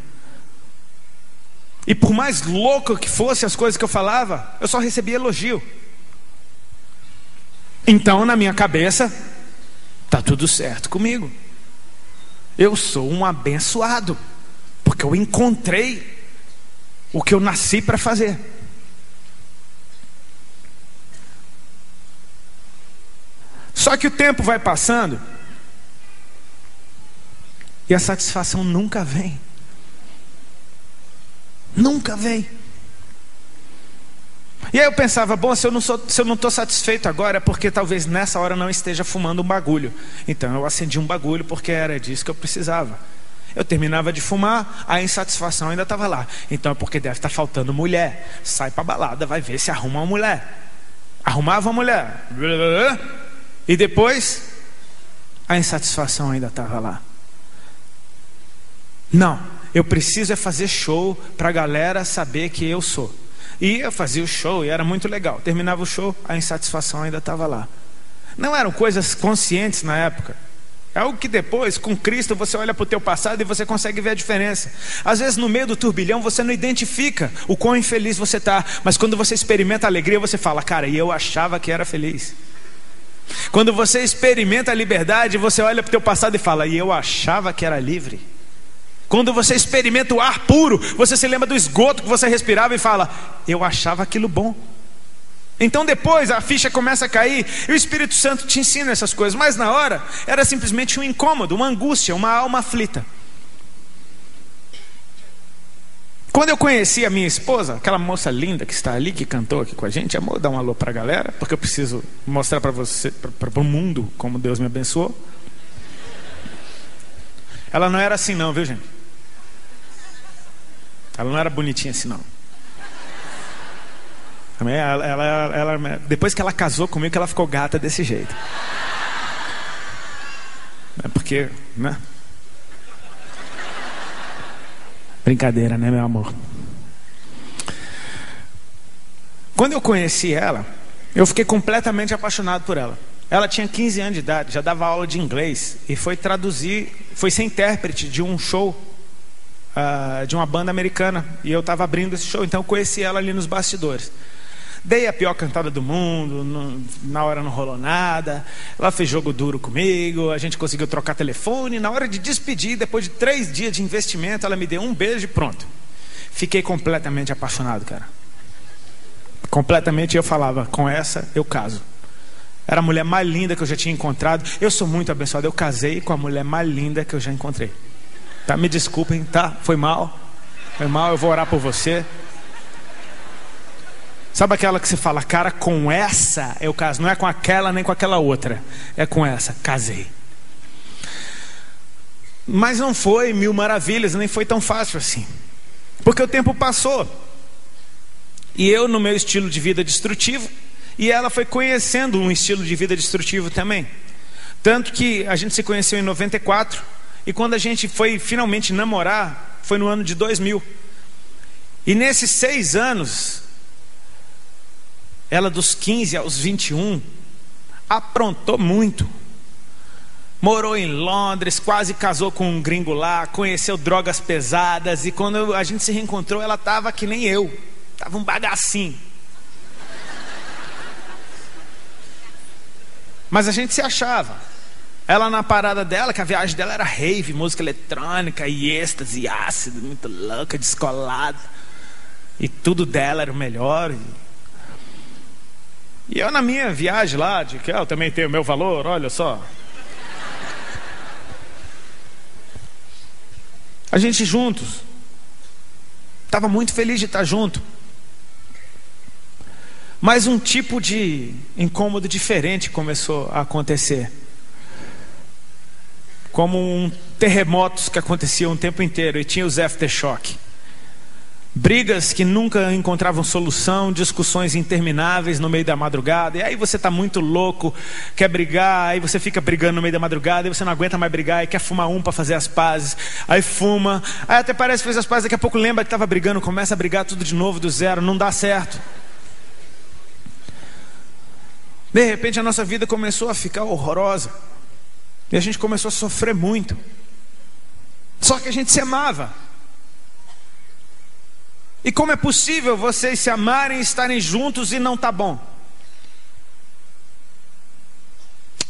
E por mais louco que fosse as coisas que eu falava, eu só recebia elogio. Então, na minha cabeça, tá tudo certo comigo. Eu sou um abençoado, porque eu encontrei o que eu nasci para fazer. Só que o tempo vai passando e a satisfação nunca vem. Nunca vem. E aí eu pensava, bom, se eu não sou, se eu não estou satisfeito agora é porque talvez nessa hora não esteja fumando um bagulho. Então eu acendi um bagulho porque era disso que eu precisava. Eu terminava de fumar, a insatisfação ainda estava lá. Então é porque deve estar tá faltando mulher. Sai para balada, vai ver se arruma uma mulher. Arrumava uma mulher. E depois, a insatisfação ainda estava lá. Não, eu preciso é fazer show para a galera saber que eu sou. E eu fazia o show e era muito legal. Terminava o show, a insatisfação ainda estava lá. Não eram coisas conscientes na época. É algo que depois, com Cristo, você olha para o teu passado e você consegue ver a diferença. Às vezes, no meio do turbilhão, você não identifica o quão infeliz você está. Mas quando você experimenta a alegria, você fala, cara, e eu achava que era feliz. Quando você experimenta a liberdade, você olha para o teu passado e fala: "E eu achava que era livre". Quando você experimenta o ar puro, você se lembra do esgoto que você respirava e fala: "Eu achava aquilo bom". Então depois a ficha começa a cair e o Espírito Santo te ensina essas coisas, mas na hora era simplesmente um incômodo, uma angústia, uma alma aflita. Quando eu conheci a minha esposa, aquela moça linda que está ali, que cantou aqui com a gente, amor, dá um alô para a galera, porque eu preciso mostrar para você, para o mundo, como Deus me abençoou. Ela não era assim, não, viu, gente? Ela não era bonitinha assim, não. Ela, ela, ela, depois que ela casou comigo, ela ficou gata desse jeito. É porque, né? Brincadeira, né, meu amor? Quando eu conheci ela, eu fiquei completamente apaixonado por ela. Ela tinha 15 anos de idade, já dava aula de inglês e foi traduzir, foi ser intérprete de um show uh, de uma banda americana. E eu estava abrindo esse show, então conheci ela ali nos bastidores. Dei a pior cantada do mundo, não, na hora não rolou nada. Ela fez jogo duro comigo, a gente conseguiu trocar telefone. Na hora de despedir, depois de três dias de investimento, ela me deu um beijo e pronto. Fiquei completamente apaixonado, cara. Completamente eu falava, com essa eu caso. Era a mulher mais linda que eu já tinha encontrado. Eu sou muito abençoado. Eu casei com a mulher mais linda que eu já encontrei. Tá? Me desculpem, tá? Foi mal. Foi mal, eu vou orar por você. Sabe aquela que você fala, cara, com essa eu caso, não é com aquela nem com aquela outra, é com essa, casei. Mas não foi mil maravilhas, nem foi tão fácil assim, porque o tempo passou, e eu no meu estilo de vida destrutivo, e ela foi conhecendo um estilo de vida destrutivo também. Tanto que a gente se conheceu em 94, E quando a gente foi finalmente namorar, foi no ano de 2000. E nesses seis anos, ela dos 15 aos 21, aprontou muito. Morou em Londres, quase casou com um gringo lá, conheceu drogas pesadas, e quando a gente se reencontrou, ela estava que nem eu, estava um bagacinho. Mas a gente se achava. Ela na parada dela, que a viagem dela era rave, música eletrônica e êxtase, ácido, muito louca, descolada. E tudo dela era o melhor. E eu na minha viagem lá, de que eu também tenho meu valor, olha só. A gente juntos. Estava muito feliz de estar junto. Mas um tipo de incômodo diferente começou a acontecer. Como um terremotos que aconteciam o tempo inteiro e tinha os aftershock. Brigas que nunca encontravam solução, discussões intermináveis no meio da madrugada, e aí você está muito louco, quer brigar, aí você fica brigando no meio da madrugada, e você não aguenta mais brigar, e quer fumar um para fazer as pazes, aí fuma, aí até parece que fez as pazes, daqui a pouco lembra que estava brigando, começa a brigar tudo de novo, do zero, não dá certo. De repente a nossa vida começou a ficar horrorosa, e a gente começou a sofrer muito, só que a gente se amava. E como é possível vocês se amarem estarem juntos e não tá bom?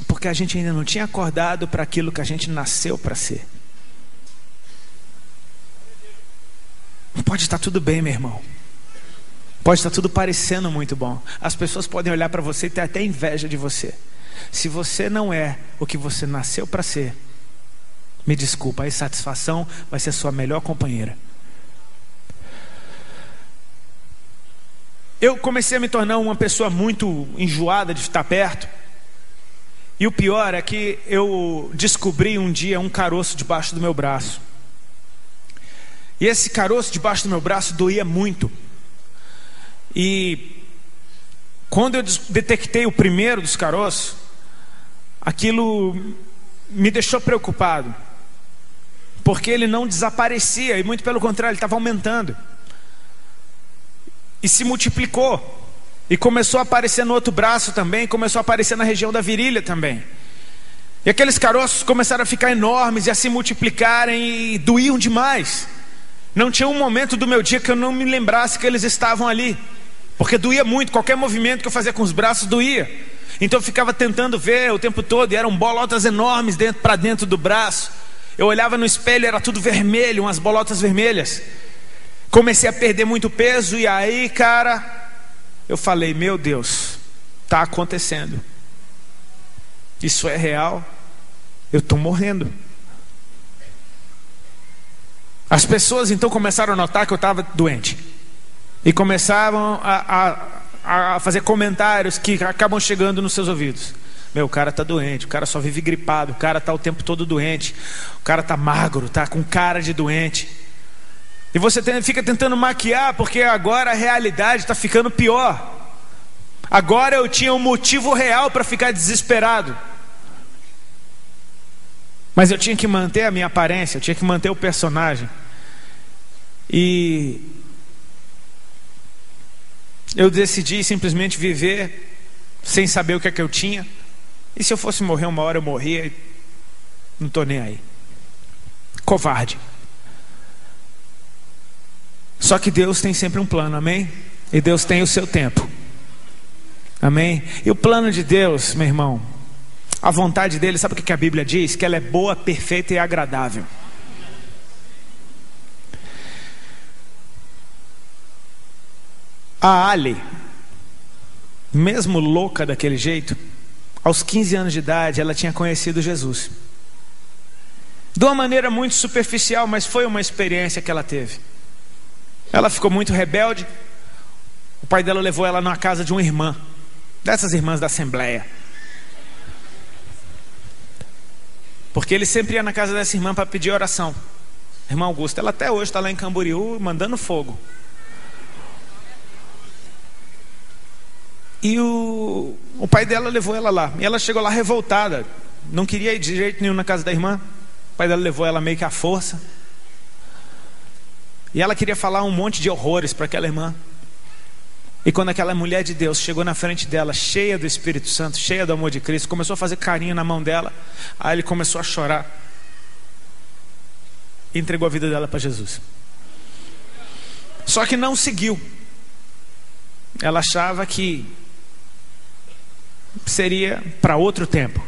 Porque a gente ainda não tinha acordado para aquilo que a gente nasceu para ser. Pode estar tudo bem, meu irmão. Pode estar tudo parecendo muito bom. As pessoas podem olhar para você e ter até inveja de você. Se você não é o que você nasceu para ser, me desculpa, a insatisfação vai ser sua melhor companheira. Eu comecei a me tornar uma pessoa muito enjoada de estar perto. E o pior é que eu descobri um dia um caroço debaixo do meu braço. E esse caroço debaixo do meu braço doía muito. E quando eu detectei o primeiro dos caroços, aquilo me deixou preocupado. Porque ele não desaparecia, e muito pelo contrário, ele estava aumentando e se multiplicou. E começou a aparecer no outro braço também, começou a aparecer na região da virilha também. E aqueles caroços começaram a ficar enormes e a se multiplicarem e doíam demais. Não tinha um momento do meu dia que eu não me lembrasse que eles estavam ali. Porque doía muito, qualquer movimento que eu fazia com os braços doía. Então eu ficava tentando ver o tempo todo, e eram bolotas enormes dentro para dentro do braço. Eu olhava no espelho, era tudo vermelho, umas bolotas vermelhas. Comecei a perder muito peso e aí, cara, eu falei: Meu Deus, está acontecendo. Isso é real. Eu estou morrendo. As pessoas então começaram a notar que eu estava doente. E começavam a, a, a, fazer comentários que acabam chegando nos seus ouvidos. Meu, o cara está doente, o cara só vive gripado, o cara está o tempo todo doente, o cara está magro, está com cara de doente. E você fica tentando maquiar porque agora a realidade está ficando pior. Agora eu tinha um motivo real para ficar desesperado. Mas eu tinha que manter a minha aparência, eu tinha que manter o personagem. E eu decidi simplesmente viver sem saber o que é que eu tinha. E se eu fosse morrer uma hora, eu morria. Não estou nem aí. Covarde. Só que Deus tem sempre um plano, amém? E Deus tem o seu tempo. Amém? E o plano de Deus, meu irmão, a vontade dele, sabe o que a Bíblia diz? Que ela é boa, perfeita e agradável. A Ali, mesmo louca daquele jeito, aos 15 anos de idade, ela tinha conhecido Jesus. De uma maneira muito superficial, mas foi uma experiência que ela teve. Ela ficou muito rebelde. O pai dela levou ela na casa de uma irmã, dessas irmãs da Assembleia. Porque ele sempre ia na casa dessa irmã para pedir oração. Irmã Augusta, ela até hoje está lá em Camboriú mandando fogo. E o, o pai dela levou ela lá. E ela chegou lá revoltada. Não queria ir de jeito nenhum na casa da irmã. O pai dela levou ela meio que à força. E ela queria falar um monte de horrores para aquela irmã. E quando aquela mulher de Deus chegou na frente dela, cheia do Espírito Santo, cheia do amor de Cristo, começou a fazer carinho na mão dela, aí ele começou a chorar. E entregou a vida dela para Jesus. Só que não seguiu. Ela achava que seria para outro tempo.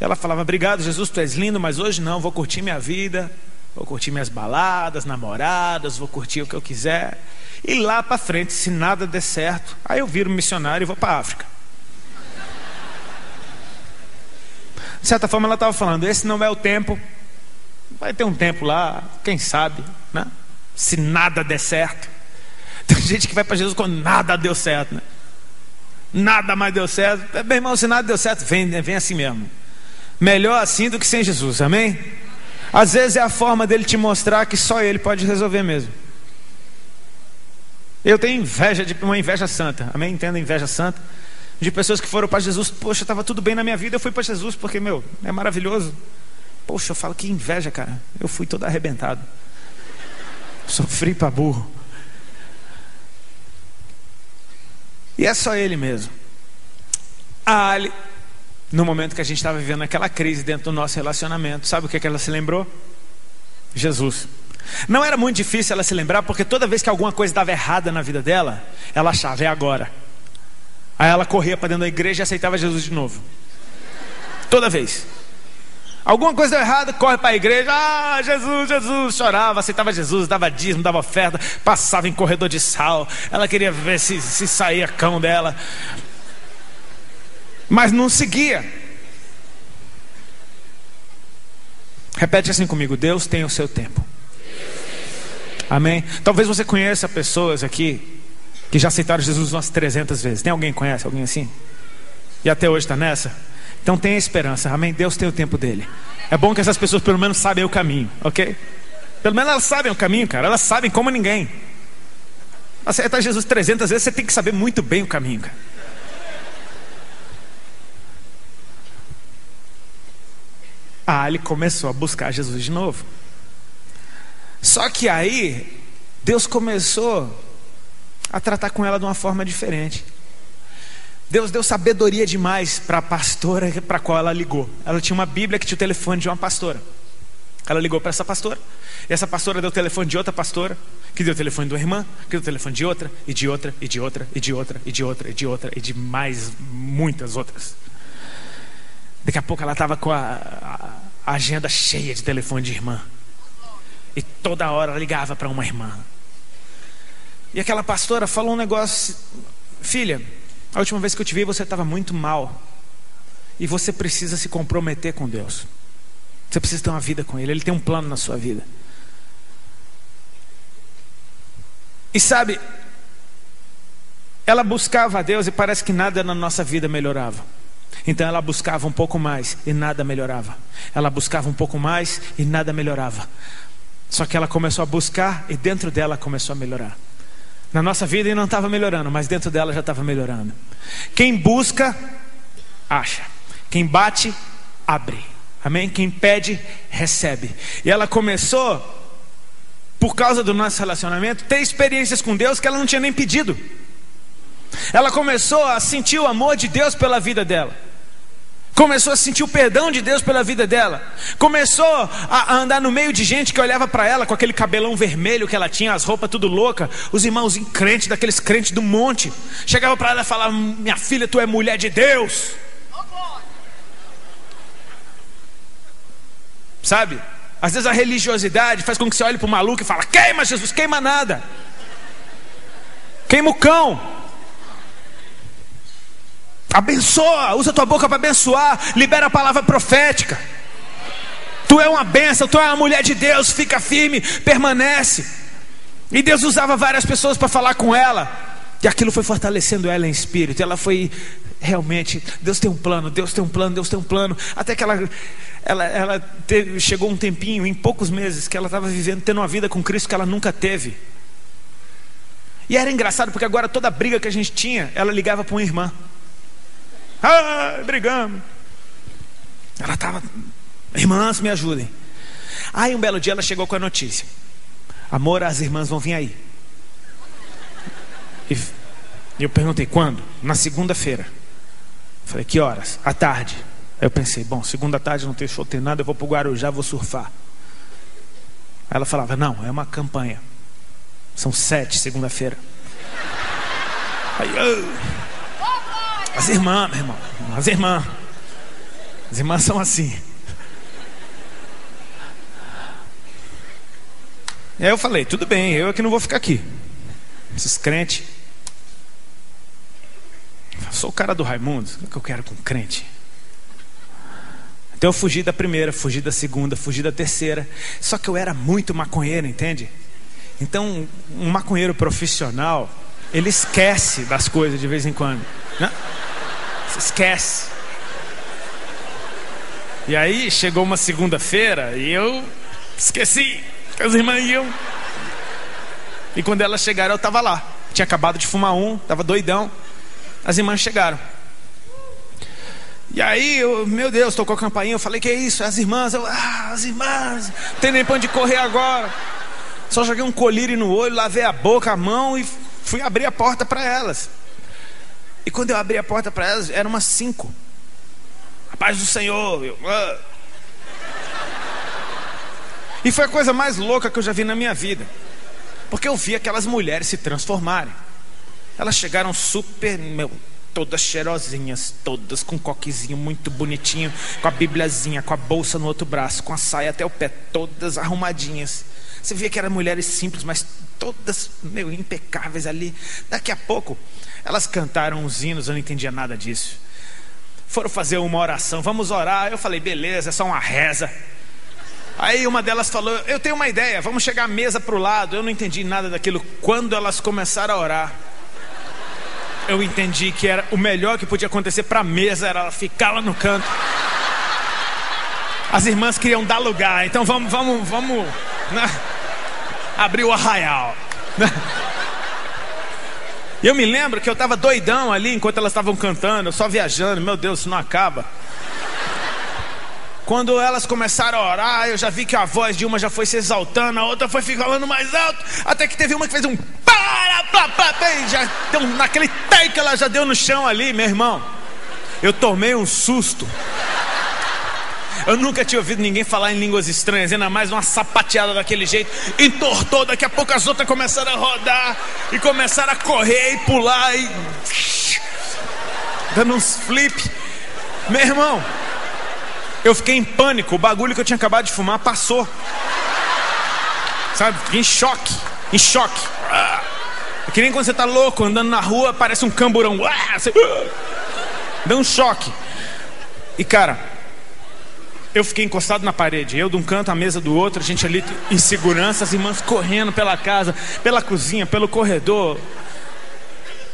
Ela falava: Obrigado, Jesus, tu és lindo, mas hoje não, vou curtir minha vida, vou curtir minhas baladas, namoradas, vou curtir o que eu quiser. E lá para frente, se nada der certo, aí eu viro missionário e vou para a África. De certa forma, ela estava falando: esse não é o tempo, vai ter um tempo lá, quem sabe, né? se nada der certo. <laughs> Tem gente que vai para Jesus quando nada deu certo, né? Nada mais deu certo. Meu irmão, se nada deu certo, vem, vem assim mesmo. Melhor assim do que sem Jesus, amém? Às vezes é a forma dele te mostrar que só ele pode resolver mesmo. Eu tenho inveja de uma inveja santa, amém? Entenda inveja santa de pessoas que foram para Jesus. Poxa, estava tudo bem na minha vida, eu fui para Jesus porque meu é maravilhoso. Poxa, eu falo que inveja, cara. Eu fui todo arrebentado, sofri para burro. E é só ele mesmo. Ah, ele, no momento que a gente estava vivendo aquela crise dentro do nosso relacionamento, sabe o que, que ela se lembrou? Jesus. Não era muito difícil ela se lembrar, porque toda vez que alguma coisa dava errada na vida dela, ela achava, é agora. Aí ela corria para dentro da igreja e aceitava Jesus de novo. Toda vez. Alguma coisa errada, corre para a igreja, ah, Jesus, Jesus, chorava, aceitava Jesus, dava dízimo, dava oferta, passava em corredor de sal, ela queria ver se, se saía cão dela, mas não seguia. Repete assim comigo: Deus tem o seu tempo. Amém? Talvez você conheça pessoas aqui que já aceitaram Jesus umas 300 vezes. Tem alguém que conhece alguém assim? E até hoje está nessa? Então tenha esperança, amém? Deus tem o tempo dele. É bom que essas pessoas pelo menos sabem o caminho, ok? Pelo menos elas sabem o caminho, cara. Elas sabem como ninguém. Aceitar Jesus 300 vezes, você tem que saber muito bem o caminho, cara. Ah, ele começou a buscar Jesus de novo. Só que aí, Deus começou a tratar com ela de uma forma diferente. Deus deu sabedoria demais para a pastora para qual ela ligou. Ela tinha uma Bíblia que tinha o telefone de uma pastora. Ela ligou para essa pastora. E essa pastora deu o telefone de outra pastora, que deu o telefone de uma irmã, que deu o telefone de outra, e de outra, e de outra, e de outra, e de outra, e de outra, e de mais muitas outras. Daqui a pouco ela estava com a, a agenda cheia de telefone de irmã. E toda hora ela ligava para uma irmã. E aquela pastora falou um negócio, filha, a última vez que eu te vi, você estava muito mal. E você precisa se comprometer com Deus. Você precisa ter uma vida com Ele. Ele tem um plano na sua vida. E sabe, ela buscava a Deus e parece que nada na nossa vida melhorava. Então ela buscava um pouco mais e nada melhorava. Ela buscava um pouco mais e nada melhorava. Só que ela começou a buscar e dentro dela começou a melhorar. Na nossa vida ele não estava melhorando, mas dentro dela já estava melhorando. Quem busca, acha. Quem bate, abre. Amém? Quem pede, recebe. E ela começou, por causa do nosso relacionamento, ter experiências com Deus que ela não tinha nem pedido. Ela começou a sentir o amor de Deus pela vida dela. Começou a sentir o perdão de Deus pela vida dela. Começou a andar no meio de gente que olhava para ela com aquele cabelão vermelho que ela tinha, as roupas tudo louca, os irmãos crentes, daqueles crentes do monte. Chegava para ela e falava: Minha filha, tu é mulher de Deus. Sabe? Às vezes a religiosidade faz com que você olhe para o maluco e fala: Queima Jesus, queima nada. Queima o cão. Abençoa, usa tua boca para abençoar, libera a palavra profética. Tu é uma bênção, tu é uma mulher de Deus, fica firme, permanece. E Deus usava várias pessoas para falar com ela, e aquilo foi fortalecendo ela em espírito. Ela foi realmente, Deus tem um plano, Deus tem um plano, Deus tem um plano. Até que ela, ela, ela teve, chegou um tempinho, em poucos meses, que ela estava vivendo, tendo uma vida com Cristo que ela nunca teve. E era engraçado porque agora toda briga que a gente tinha, ela ligava para uma irmã. Ah, brigamos. Ela estava Irmãs, me ajudem. Aí um belo dia ela chegou com a notícia: Amor, as irmãs vão vir aí. E eu perguntei: Quando? Na segunda-feira. Falei: Que horas? À tarde. Aí eu pensei: Bom, segunda tarde não tem show, tem nada, eu vou para o Guarujá, vou surfar. Aí ela falava: Não, é uma campanha. São sete, segunda-feira. Aí, oh. As irmãs, meu irmão, as irmãs. As irmãs são assim. E aí eu falei, tudo bem, eu é que não vou ficar aqui. Esses crentes. Eu sou o cara do Raimundo, o que eu quero com crente? Então eu fugi da primeira, fugi da segunda, fugi da terceira. Só que eu era muito maconheiro, entende? Então, um maconheiro profissional, ele esquece das coisas de vez em quando. Né? Esquece. E aí chegou uma segunda-feira e eu esqueci que as irmãs iam. E quando elas chegaram, eu estava lá. Tinha acabado de fumar um, estava doidão. As irmãs chegaram. E aí, eu, meu Deus, tocou a campainha. Eu falei: Que é isso? As irmãs. Eu, ah, as irmãs. Não tem nem pra onde correr agora. Só joguei um colírio no olho, lavei a boca, a mão e fui abrir a porta para elas. E quando eu abri a porta para elas, eram umas cinco. A paz do Senhor. Eu, ah. E foi a coisa mais louca que eu já vi na minha vida. Porque eu vi aquelas mulheres se transformarem. Elas chegaram super, meu, todas cheirosinhas, todas com coquezinho muito bonitinho, com a bibliazinha, com a bolsa no outro braço, com a saia até o pé, todas arrumadinhas. Você via que eram mulheres simples, mas todas, meu, impecáveis ali. Daqui a pouco, elas cantaram os hinos, eu não entendia nada disso. Foram fazer uma oração, vamos orar. Eu falei, beleza, é só uma reza. Aí uma delas falou: Eu tenho uma ideia, vamos chegar a mesa para o lado. Eu não entendi nada daquilo. Quando elas começaram a orar, eu entendi que era o melhor que podia acontecer para a mesa era ela ficar lá no canto. As irmãs queriam dar lugar, então vamos, vamos, vamos <laughs> né? abrir o arraial. Né? Eu me lembro que eu estava doidão ali enquanto elas estavam cantando, só viajando. Meu Deus, isso não acaba. Quando elas começaram a orar, eu já vi que a voz de uma já foi se exaltando, a outra foi falando mais alto, até que teve uma que fez um para, para, para, já deu naquele take que ela já deu no chão ali, meu irmão. Eu tomei um susto. Eu nunca tinha ouvido ninguém falar em línguas estranhas, ainda mais uma sapateada daquele jeito. Entortou, daqui a pouco as outras começaram a rodar e começaram a correr e pular e. <laughs> dando uns flip. Meu irmão, eu fiquei em pânico, o bagulho que eu tinha acabado de fumar passou. Sabe? Fiquei em choque, em choque. É que nem quando você tá louco, andando na rua, parece um camburão. Você... Deu um choque. E cara, eu fiquei encostado na parede, eu de um canto, a mesa do outro, a gente ali em segurança, as irmãs correndo pela casa, pela cozinha, pelo corredor.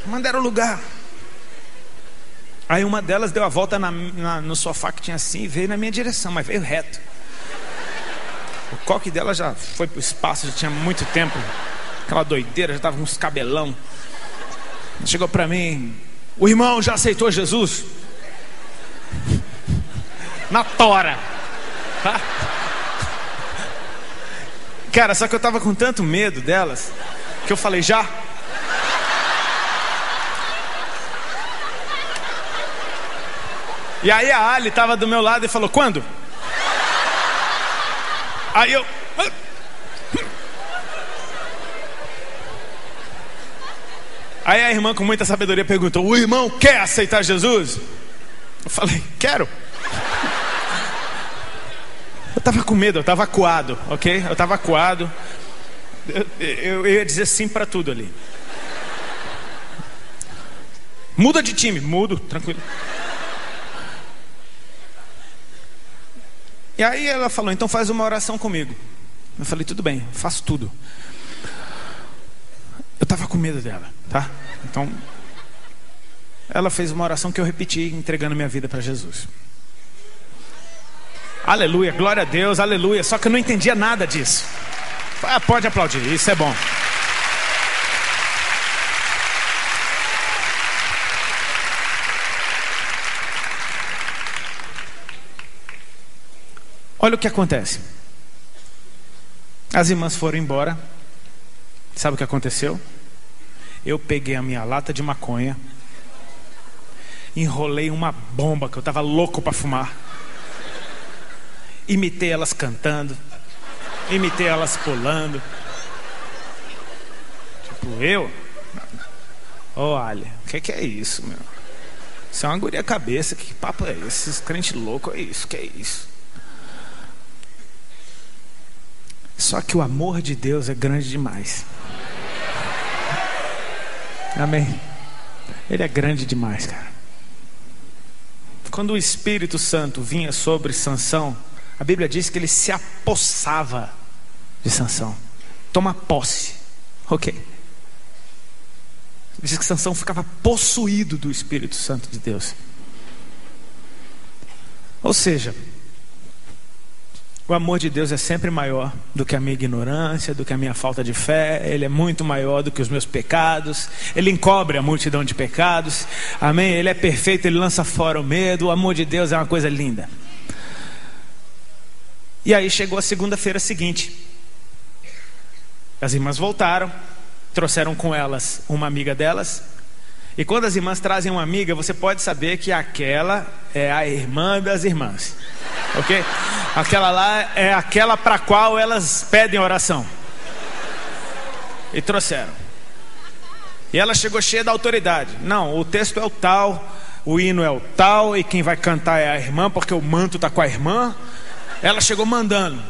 Mandaram lugar. Aí uma delas deu a volta na, na, no sofá que tinha assim e veio na minha direção, mas veio reto. O coque dela já foi pro espaço, já tinha muito tempo. Aquela doideira, já tava com uns cabelão. Chegou para mim, o irmão já aceitou Jesus? Na tora. Cara, só que eu tava com tanto medo delas que eu falei, já? E aí a Ali estava do meu lado e falou: Quando? Aí eu. Aí a irmã, com muita sabedoria, perguntou: O irmão quer aceitar Jesus? Eu falei: Quero. Eu estava com medo, eu estava acuado, ok? Eu estava acuado. Eu, eu, eu ia dizer sim para tudo ali. Muda de time, mudo, tranquilo. E aí ela falou: então faz uma oração comigo. Eu falei: tudo bem, faço tudo. Eu estava com medo dela, tá? Então, ela fez uma oração que eu repeti, entregando minha vida para Jesus. Aleluia, glória a Deus, aleluia. Só que eu não entendia nada disso. Ah, pode aplaudir, isso é bom. Olha o que acontece. As irmãs foram embora. Sabe o que aconteceu? Eu peguei a minha lata de maconha, enrolei uma bomba que eu estava louco para fumar, imitei elas cantando, imitei elas pulando. Tipo, eu? Ali, o que, que é isso, meu? Isso é uma guria cabeça, que papo é esse? Esse crente louco é isso, que é isso? Só que o amor de Deus é grande demais. Amém. Ele é grande demais, cara. Quando o Espírito Santo vinha sobre Sansão, a Bíblia diz que ele se apossava de Sansão. Toma posse. OK. Diz que Sansão ficava possuído do Espírito Santo de Deus. Ou seja, o amor de Deus é sempre maior do que a minha ignorância, do que a minha falta de fé. Ele é muito maior do que os meus pecados. Ele encobre a multidão de pecados. Amém? Ele é perfeito, ele lança fora o medo. O amor de Deus é uma coisa linda. E aí chegou a segunda-feira seguinte. As irmãs voltaram, trouxeram com elas uma amiga delas. E quando as irmãs trazem uma amiga, você pode saber que aquela é a irmã das irmãs. Ok? Aquela lá é aquela para qual elas pedem oração. E trouxeram. E ela chegou cheia da autoridade. Não, o texto é o tal, o hino é o tal, e quem vai cantar é a irmã, porque o manto está com a irmã. Ela chegou mandando.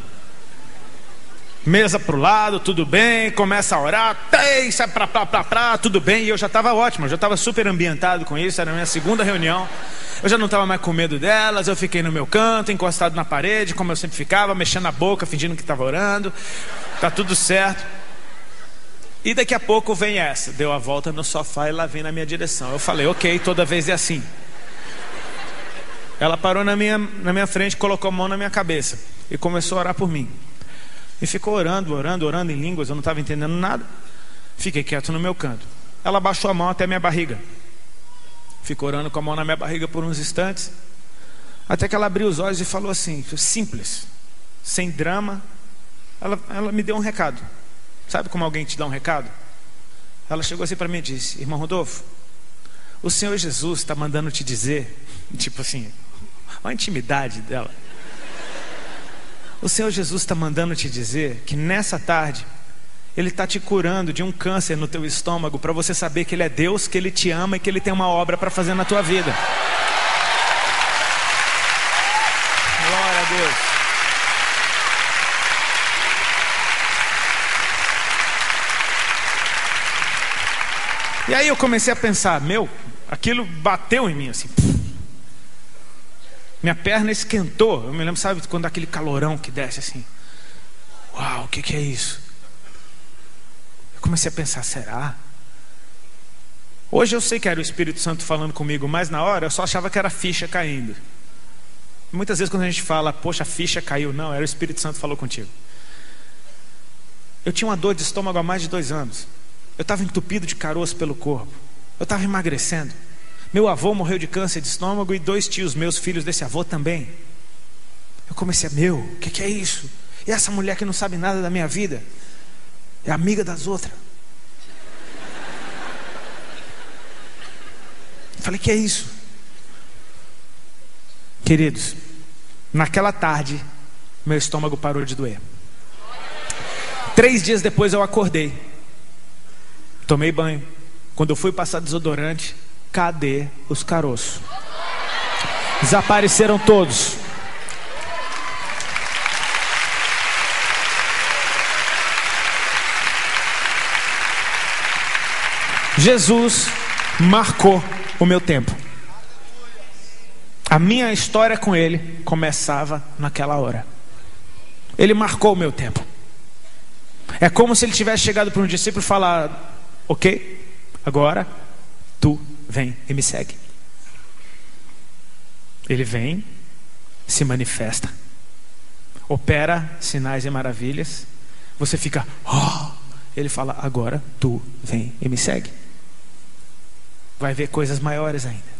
Mesa para o lado, tudo bem, começa a orar, tem, pra, pra, pra, pra, tudo bem, e eu já estava ótimo, eu já estava super ambientado com isso, era a minha segunda reunião. Eu já não estava mais com medo delas, eu fiquei no meu canto, encostado na parede, como eu sempre ficava, mexendo a boca, fingindo que estava orando. Tá tudo certo. E daqui a pouco vem essa, deu a volta no sofá e lá vem na minha direção. Eu falei, ok, toda vez é assim. Ela parou na minha, na minha frente, colocou a mão na minha cabeça e começou a orar por mim. E ficou orando, orando, orando em línguas, eu não estava entendendo nada. Fiquei quieto no meu canto. Ela baixou a mão até a minha barriga. Ficou orando com a mão na minha barriga por uns instantes. Até que ela abriu os olhos e falou assim, simples, sem drama. Ela, ela me deu um recado. Sabe como alguém te dá um recado? Ela chegou assim para mim e disse: Irmão Rodolfo, o Senhor Jesus está mandando te dizer, <laughs> tipo assim, a intimidade dela. O Senhor Jesus está mandando te dizer que nessa tarde ele está te curando de um câncer no teu estômago para você saber que Ele é Deus, que Ele te ama e que Ele tem uma obra para fazer na tua vida. Glória a Deus. E aí eu comecei a pensar, meu, aquilo bateu em mim assim. Minha perna esquentou. Eu me lembro, sabe, quando aquele calorão que desce assim. Uau, o que, que é isso? Eu comecei a pensar: será? Hoje eu sei que era o Espírito Santo falando comigo, mas na hora eu só achava que era ficha caindo. Muitas vezes quando a gente fala, poxa, a ficha caiu, não, era o Espírito Santo que falou contigo. Eu tinha uma dor de estômago há mais de dois anos. Eu estava entupido de caroço pelo corpo. Eu estava emagrecendo. Meu avô morreu de câncer de estômago e dois tios meus, filhos desse avô também. Eu comecei a, meu, o que, que é isso? E essa mulher que não sabe nada da minha vida? é amiga das outras. Falei, que é isso? Queridos, naquela tarde, meu estômago parou de doer. Três dias depois eu acordei, tomei banho. Quando eu fui passar desodorante, cadê os caroços? Desapareceram todos. Jesus marcou o meu tempo. A minha história com Ele começava naquela hora. Ele marcou o meu tempo. É como se ele tivesse chegado para um discípulo e falar: Ok, agora tu vem e me segue. Ele vem, se manifesta, opera sinais e maravilhas. Você fica, oh! Ele fala: Agora tu vem e me segue vai ver coisas maiores ainda.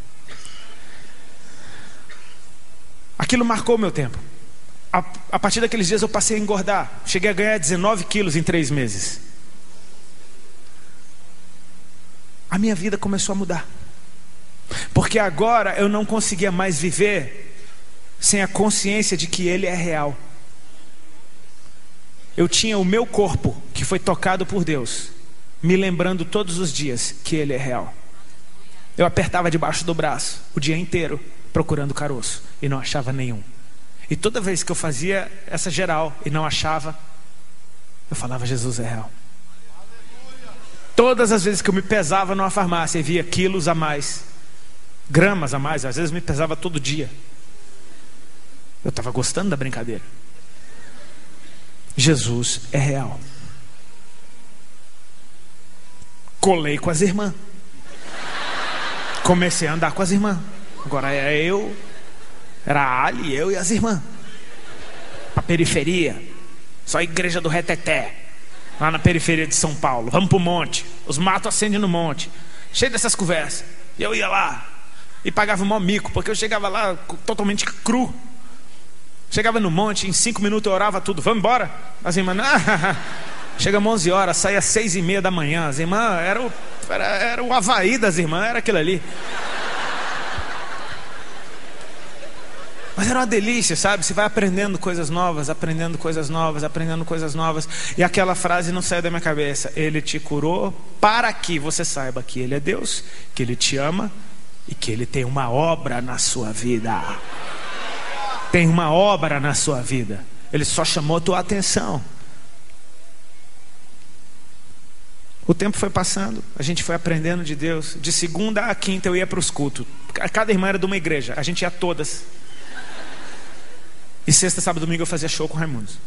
Aquilo marcou meu tempo. a, a partir daqueles dias eu passei a engordar. Cheguei a ganhar 19 quilos em três meses. A minha vida começou a mudar. Porque agora eu não conseguia mais viver sem a consciência de que Ele é real. Eu tinha o meu corpo, que foi tocado por Deus, me lembrando todos os dias que Ele é real. Eu apertava debaixo do braço o dia inteiro procurando caroço e não achava nenhum. E toda vez que eu fazia essa geral e não achava, eu falava: Jesus é real. Todas as vezes que eu me pesava numa farmácia e via quilos a mais, gramas a mais, às vezes me pesava todo dia. Eu estava gostando da brincadeira. Jesus é real. Colei com as irmãs. Comecei a andar com as irmãs. Agora era eu, era a Ali, eu e as irmãs. A periferia. Só a igreja do Reteté. Lá na periferia de São Paulo. Vamos pro monte. Os matos acendem no monte. Cheio dessas conversas. E eu ia lá. E pagava maior mico, porque eu chegava lá totalmente cru. Chegava no monte, em cinco minutos eu orava tudo. Vamos embora? As irmãs, ah, <laughs> chegamos 11 horas, saía seis e meia da manhã. As irmãs, era o, era, era o Havaí das irmãs, era aquilo ali. Mas era uma delícia, sabe? Você vai aprendendo coisas novas, aprendendo coisas novas, aprendendo coisas novas. E aquela frase não saiu da minha cabeça. Ele te curou para que você saiba que Ele é Deus, que Ele te ama e que Ele tem uma obra na sua vida. Tem uma obra na sua vida. Ele só chamou a tua atenção. O tempo foi passando, a gente foi aprendendo de Deus. De segunda a quinta eu ia para os cultos. Cada irmã era de uma igreja, a gente ia todas. E sexta, sábado, domingo eu fazia show com Raimundos.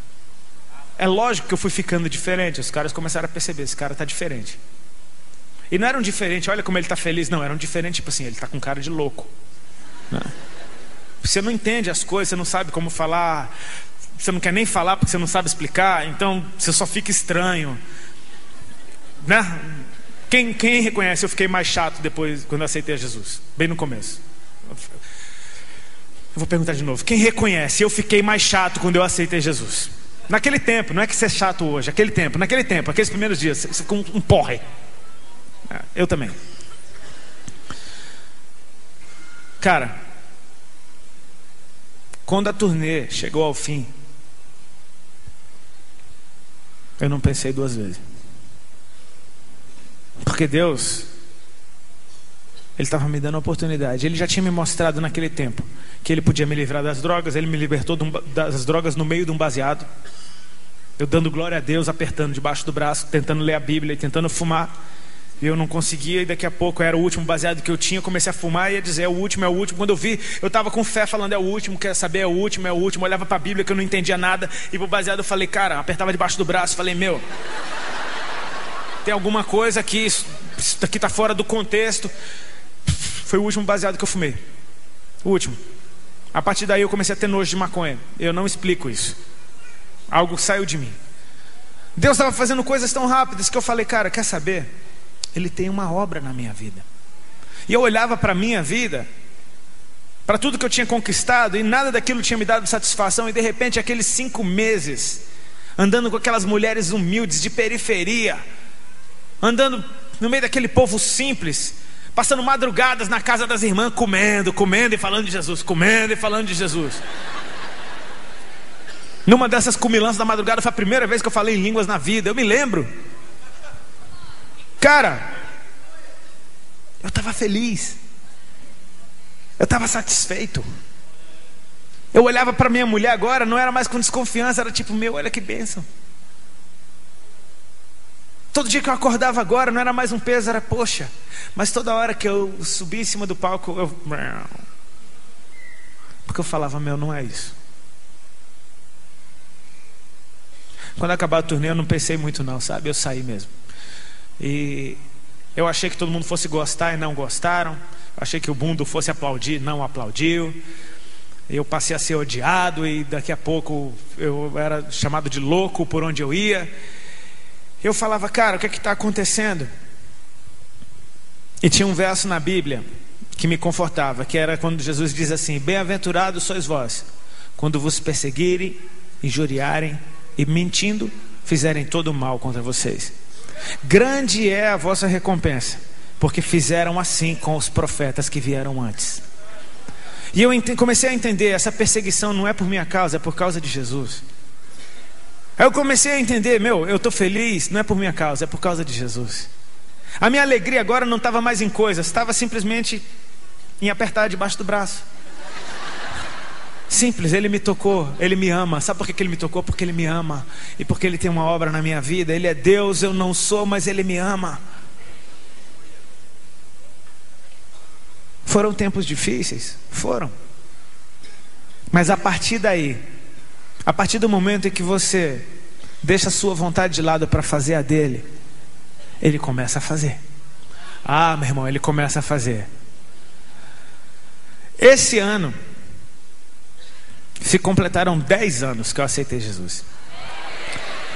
É lógico que eu fui ficando diferente. Os caras começaram a perceber: esse cara está diferente. E não era um diferente, olha como ele está feliz. Não, era um diferente, tipo assim, ele está com cara de louco. Né? Você não entende as coisas, você não sabe como falar. Você não quer nem falar porque você não sabe explicar. Então você só fica estranho. Né? Quem, quem reconhece, eu fiquei mais chato depois, quando eu aceitei a Jesus. Bem no começo. Eu vou perguntar de novo. Quem reconhece? Eu fiquei mais chato quando eu aceitei Jesus. Naquele tempo, não é que você é chato hoje, aquele tempo, naquele tempo, aqueles primeiros dias, você ficou um porre. É, eu também. Cara, quando a turnê chegou ao fim, eu não pensei duas vezes. Porque Deus ele estava me dando a oportunidade. Ele já tinha me mostrado naquele tempo que ele podia me livrar das drogas. Ele me libertou das drogas no meio de um baseado. Eu dando glória a Deus, apertando debaixo do braço, tentando ler a Bíblia e tentando fumar. Eu não conseguia, e daqui a pouco era o último baseado que eu tinha. Comecei a fumar e ia dizer: é o último, é o último. Quando eu vi, eu estava com fé falando: é o último, quer saber? É o último, é o último. Olhava para a Bíblia que eu não entendia nada. E pro baseado eu falei: cara, apertava debaixo do braço. Falei: meu, tem alguma coisa aqui, isso aqui está fora do contexto. Foi o último baseado que eu fumei. O último. A partir daí eu comecei a ter nojo de maconha. Eu não explico isso. Algo saiu de mim. Deus estava fazendo coisas tão rápidas que eu falei, cara, quer saber? Ele tem uma obra na minha vida. E eu olhava para a minha vida, para tudo que eu tinha conquistado, e nada daquilo tinha me dado satisfação, e de repente, aqueles cinco meses, andando com aquelas mulheres humildes de periferia, andando no meio daquele povo simples, passando madrugadas na casa das irmãs, comendo, comendo e falando de Jesus, comendo e falando de Jesus. Numa dessas comilanças da madrugada foi a primeira vez que eu falei em línguas na vida, eu me lembro. Cara, eu estava feliz, eu estava satisfeito. Eu olhava para minha mulher agora, não era mais com desconfiança, era tipo, meu, olha que bênção. Todo dia que eu acordava agora não era mais um peso, era poxa. Mas toda hora que eu subia em cima do palco, eu. Porque eu falava, meu, não é isso. Quando acabar a turnê, eu não pensei muito, não, sabe? Eu saí mesmo. E eu achei que todo mundo fosse gostar e não gostaram. Achei que o mundo fosse aplaudir, não aplaudiu. Eu passei a ser odiado e daqui a pouco eu era chamado de louco por onde eu ia. Eu falava, cara, o que é está acontecendo? E tinha um verso na Bíblia que me confortava, que era quando Jesus diz assim: Bem-aventurados sois vós, quando vos perseguirem, injuriarem e mentindo, fizerem todo o mal contra vocês. Grande é a vossa recompensa, porque fizeram assim com os profetas que vieram antes. E eu comecei a entender: essa perseguição não é por minha causa, é por causa de Jesus. Aí eu comecei a entender: meu, eu estou feliz, não é por minha causa, é por causa de Jesus. A minha alegria agora não estava mais em coisas, estava simplesmente em apertar debaixo do braço. Simples, ele me tocou, ele me ama. Sabe por que ele me tocou? Porque ele me ama e porque ele tem uma obra na minha vida. Ele é Deus, eu não sou, mas ele me ama. Foram tempos difíceis? Foram. Mas a partir daí, a partir do momento em que você deixa a sua vontade de lado para fazer a dele, ele começa a fazer. Ah, meu irmão, ele começa a fazer. Esse ano, se completaram 10 anos que eu aceitei Jesus.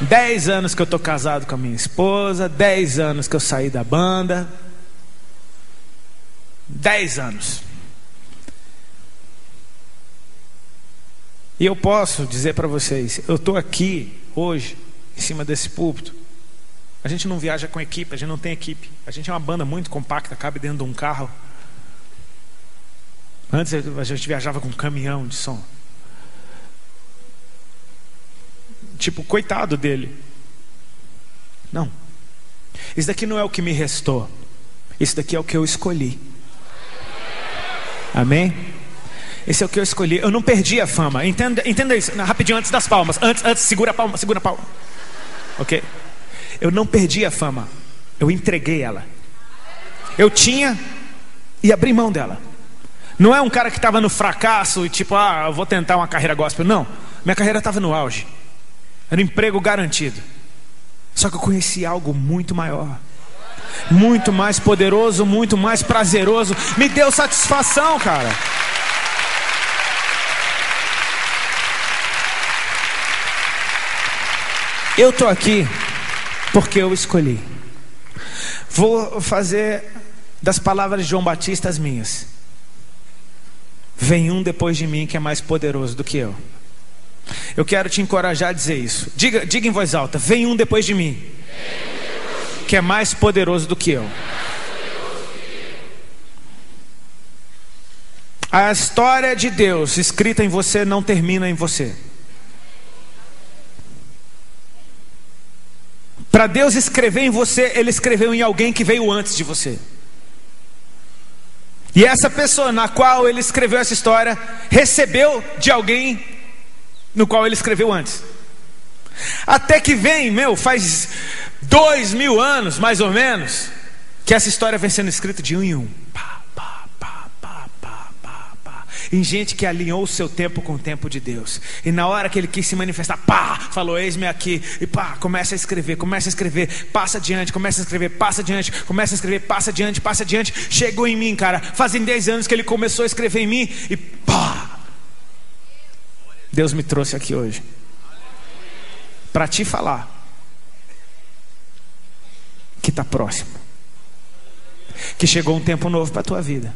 10 anos que eu estou casado com a minha esposa, 10 anos que eu saí da banda. 10 anos. E eu posso dizer para vocês, eu estou aqui hoje, em cima desse púlpito. A gente não viaja com equipe, a gente não tem equipe. A gente é uma banda muito compacta, cabe dentro de um carro. Antes a gente viajava com um caminhão de som. Tipo, coitado dele. Não. Isso daqui não é o que me restou. Isso daqui é o que eu escolhi. Amém? Esse é o que eu escolhi. Eu não perdi a fama. Entenda, entenda isso. Rapidinho, antes das palmas. Antes, antes, segura a palma, segura a palma. Ok? Eu não perdi a fama. Eu entreguei ela. Eu tinha e abri mão dela. Não é um cara que estava no fracasso e tipo, ah, eu vou tentar uma carreira gospel. Não. Minha carreira estava no auge. Era um emprego garantido. Só que eu conheci algo muito maior, muito mais poderoso, muito mais prazeroso. Me deu satisfação, cara. Eu estou aqui porque eu escolhi. Vou fazer das palavras de João Batista as minhas. Vem um depois de mim que é mais poderoso do que eu. Eu quero te encorajar a dizer isso. Diga, diga em voz alta: vem um depois de mim, que é mais poderoso do que eu. A história de Deus escrita em você não termina em você. Para Deus escrever em você, Ele escreveu em alguém que veio antes de você. E essa pessoa na qual Ele escreveu essa história recebeu de alguém no qual ele escreveu antes. Até que vem, meu, faz dois mil anos, mais ou menos, que essa história vem sendo escrita de um em um. Pá, pá, pá, pá, pá, pá, pá. Em gente que alinhou o seu tempo com o tempo de Deus. E na hora que ele quis se manifestar, pá, falou: Eis-me aqui. E pá, começa a escrever, começa a escrever, passa adiante, começa a escrever, passa adiante, começa a escrever, passa adiante, passa adiante. Chegou em mim, cara. Fazem dez anos que ele começou a escrever em mim. E pá, Deus me trouxe aqui hoje para te falar que está próximo, que chegou um tempo novo para a tua vida,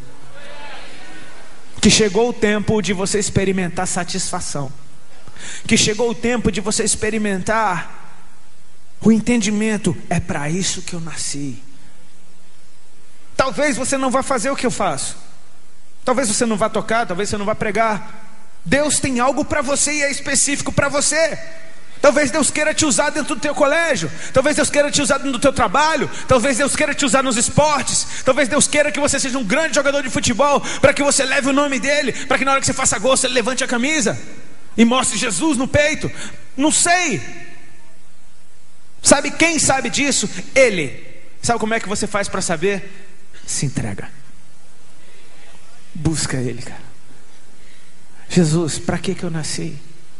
que chegou o tempo de você experimentar satisfação, que chegou o tempo de você experimentar o entendimento, é para isso que eu nasci. Talvez você não vá fazer o que eu faço, talvez você não vá tocar, talvez você não vá pregar, Deus tem algo para você e é específico para você. Talvez Deus queira te usar dentro do teu colégio, talvez Deus queira te usar dentro do teu trabalho, talvez Deus queira te usar nos esportes, talvez Deus queira que você seja um grande jogador de futebol, para que você leve o nome dele, para que na hora que você faça gol você levante a camisa e mostre Jesus no peito. Não sei. Sabe quem sabe disso? Ele. Sabe como é que você faz para saber? Se entrega. Busca ele, cara. Jesus, para que, que eu nasci?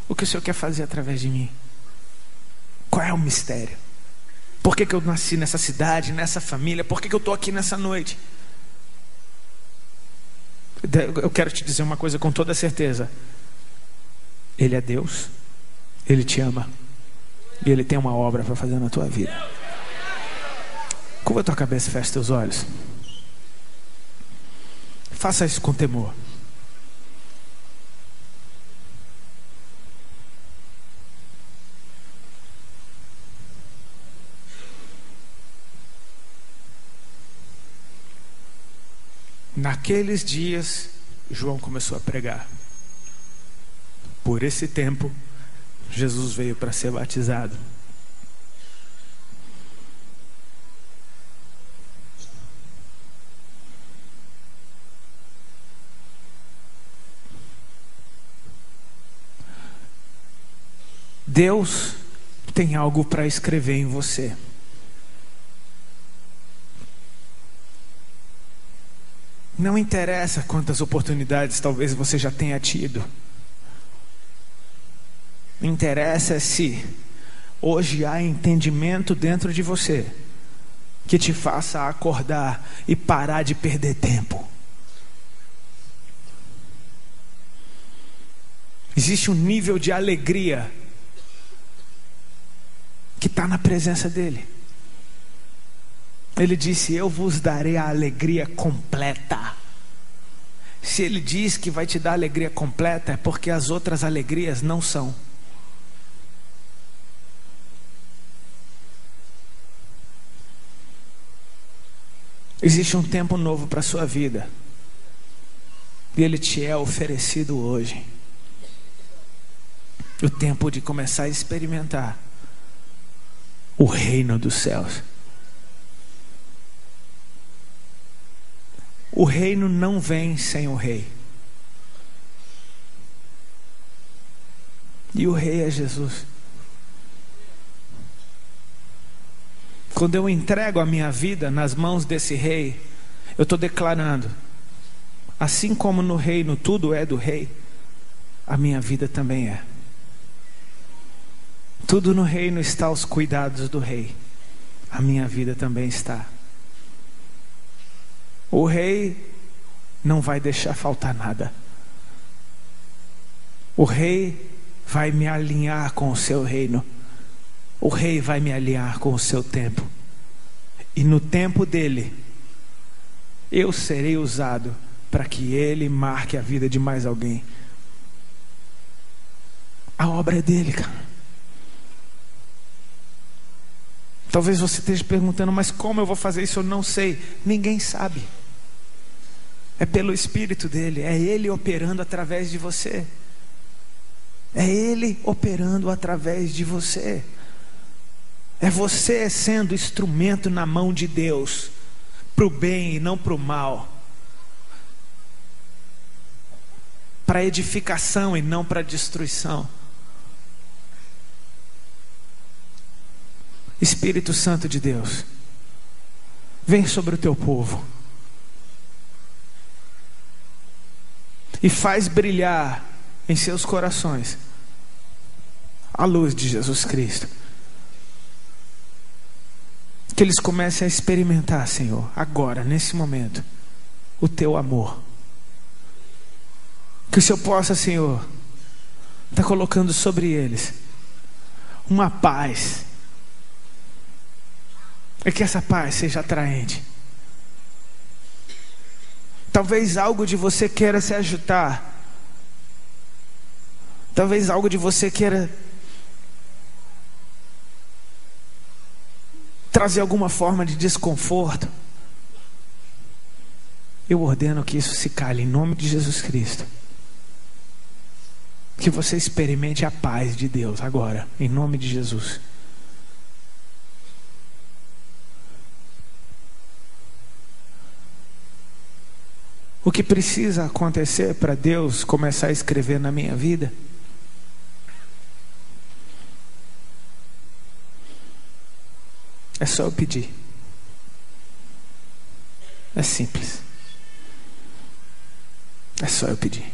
O que o Senhor quer fazer através de mim? Qual é o mistério? Por que, que eu nasci nessa cidade, nessa família? Por que, que eu estou aqui nessa noite? Eu quero te dizer uma coisa com toda certeza: Ele é Deus, Ele te ama, e Ele tem uma obra para fazer na tua vida. Curva a tua cabeça e fecha teus olhos. Faça isso com temor. Naqueles dias, João começou a pregar. Por esse tempo, Jesus veio para ser batizado. Deus tem algo para escrever em você. Não interessa quantas oportunidades talvez você já tenha tido. Interessa se hoje há entendimento dentro de você que te faça acordar e parar de perder tempo. Existe um nível de alegria que está na presença dEle. Ele disse: Eu vos darei a alegria completa. Se Ele diz que vai te dar alegria completa, é porque as outras alegrias não são. Existe um tempo novo para a sua vida. E ele te é oferecido hoje. O tempo de começar a experimentar o reino dos céus. O reino não vem sem o rei. E o rei é Jesus. Quando eu entrego a minha vida nas mãos desse rei, eu estou declarando: assim como no reino tudo é do rei, a minha vida também é. Tudo no reino está aos cuidados do rei. A minha vida também está. O rei não vai deixar faltar nada. O rei vai me alinhar com o seu reino. O rei vai me alinhar com o seu tempo. E no tempo dele, eu serei usado para que ele marque a vida de mais alguém. A obra é dele, cara. Talvez você esteja perguntando, mas como eu vou fazer isso? Eu não sei. Ninguém sabe. É pelo Espírito dele, é Ele operando através de você. É Ele operando através de você. É você sendo instrumento na mão de Deus, para o bem e não para o mal, para edificação e não para destruição. Espírito Santo de Deus, vem sobre o teu povo e faz brilhar em seus corações a luz de Jesus Cristo. Que eles comecem a experimentar, Senhor, agora, nesse momento, o teu amor. Que o Senhor possa, Senhor, estar tá colocando sobre eles uma paz é que essa paz seja atraente. Talvez algo de você queira se ajudar. Talvez algo de você queira trazer alguma forma de desconforto. Eu ordeno que isso se cale em nome de Jesus Cristo. Que você experimente a paz de Deus agora, em nome de Jesus. O que precisa acontecer para Deus começar a escrever na minha vida? É só eu pedir. É simples. É só eu pedir.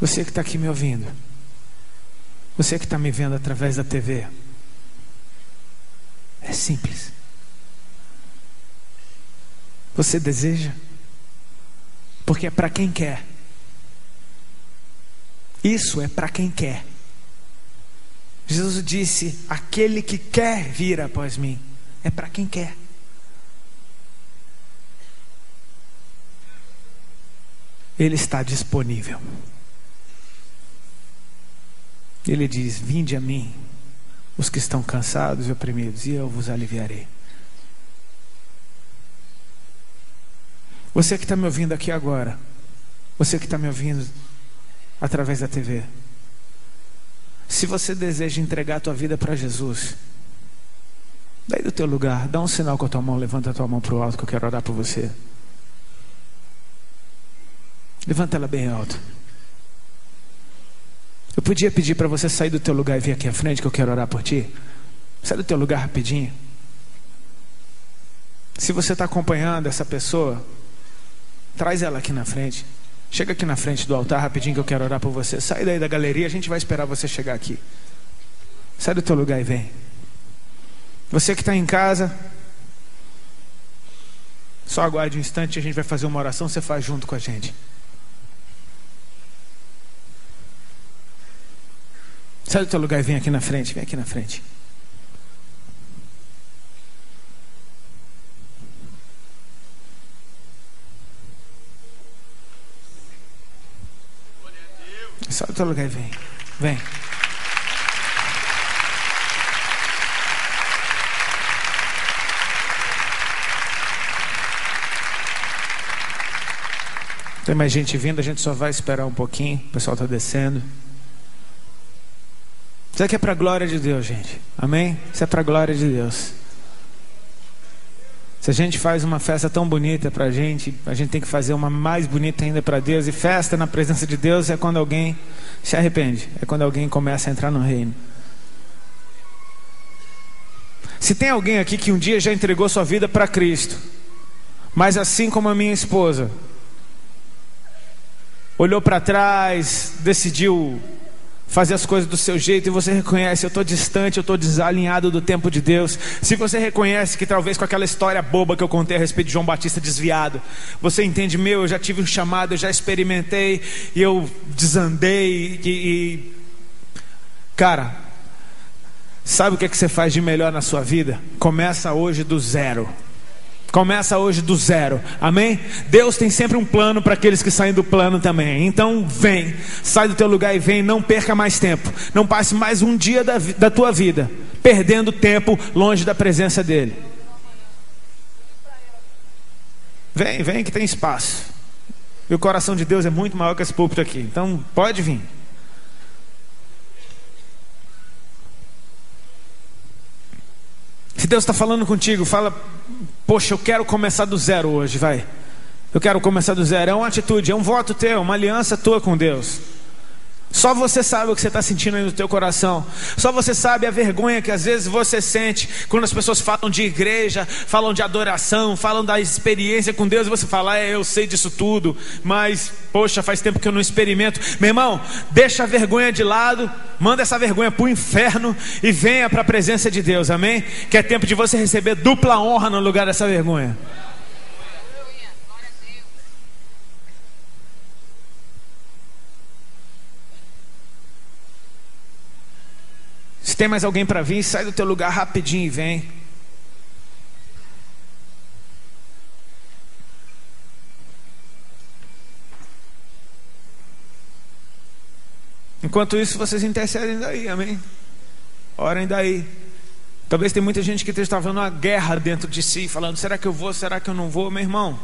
Você que está aqui me ouvindo, você que está me vendo através da TV, é simples. Você deseja? Porque é para quem quer. Isso é para quem quer. Jesus disse: Aquele que quer vir após mim, é para quem quer. Ele está disponível. Ele diz: Vinde a mim, os que estão cansados e oprimidos, e eu vos aliviarei. Você que está me ouvindo aqui agora, você que está me ouvindo através da TV, se você deseja entregar a tua vida para Jesus, daí do teu lugar, dá um sinal com a tua mão, levanta a tua mão para o alto que eu quero orar por você. Levanta ela bem alto. Eu podia pedir para você sair do teu lugar e vir aqui à frente que eu quero orar por ti. Sai do teu lugar rapidinho. Se você está acompanhando essa pessoa, traz ela aqui na frente. Chega aqui na frente do altar rapidinho que eu quero orar por você. Sai daí da galeria, a gente vai esperar você chegar aqui. Sai do teu lugar e vem. Você que está em casa, só aguarde um instante, a gente vai fazer uma oração, você faz junto com a gente. Sai do teu lugar e vem aqui na frente, vem aqui na frente. Sai do teu lugar e vem. Vem. Tem mais gente vindo, a gente só vai esperar um pouquinho. O pessoal está descendo. Isso aqui é para a glória de Deus, gente. Amém? Isso é para a glória de Deus. Se a gente faz uma festa tão bonita para a gente, a gente tem que fazer uma mais bonita ainda para Deus. E festa na presença de Deus é quando alguém se arrepende, é quando alguém começa a entrar no reino. Se tem alguém aqui que um dia já entregou sua vida para Cristo, mas assim como a minha esposa, olhou para trás, decidiu fazer as coisas do seu jeito e você reconhece, eu estou distante, eu estou desalinhado do tempo de Deus. Se você reconhece que talvez com aquela história boba que eu contei a respeito de João Batista desviado, você entende, meu, eu já tive um chamado, eu já experimentei e eu desandei e, e... cara, sabe o que é que você faz de melhor na sua vida? Começa hoje do zero. Começa hoje do zero, amém? Deus tem sempre um plano para aqueles que saem do plano também. Então vem, sai do teu lugar e vem, não perca mais tempo, não passe mais um dia da, da tua vida perdendo tempo longe da presença dEle. Vem, vem que tem espaço. E o coração de Deus é muito maior que esse púlpito aqui, então pode vir. Se Deus está falando contigo, fala Poxa, eu quero começar do zero hoje, vai. Eu quero começar do zero. É uma atitude, é um voto teu, uma aliança tua com Deus. Só você sabe o que você está sentindo aí no teu coração. Só você sabe a vergonha que às vezes você sente quando as pessoas falam de igreja, falam de adoração, falam da experiência com Deus e você fala, é, eu sei disso tudo, mas poxa, faz tempo que eu não experimento. Meu irmão, deixa a vergonha de lado, manda essa vergonha para o inferno e venha para a presença de Deus, amém? Que é tempo de você receber dupla honra no lugar dessa vergonha. Tem mais alguém para vir, sai do teu lugar rapidinho e vem. Enquanto isso, vocês intercedem daí, amém? Orem daí. Talvez tem muita gente que esteja travando uma guerra dentro de si, falando: será que eu vou, será que eu não vou, meu irmão?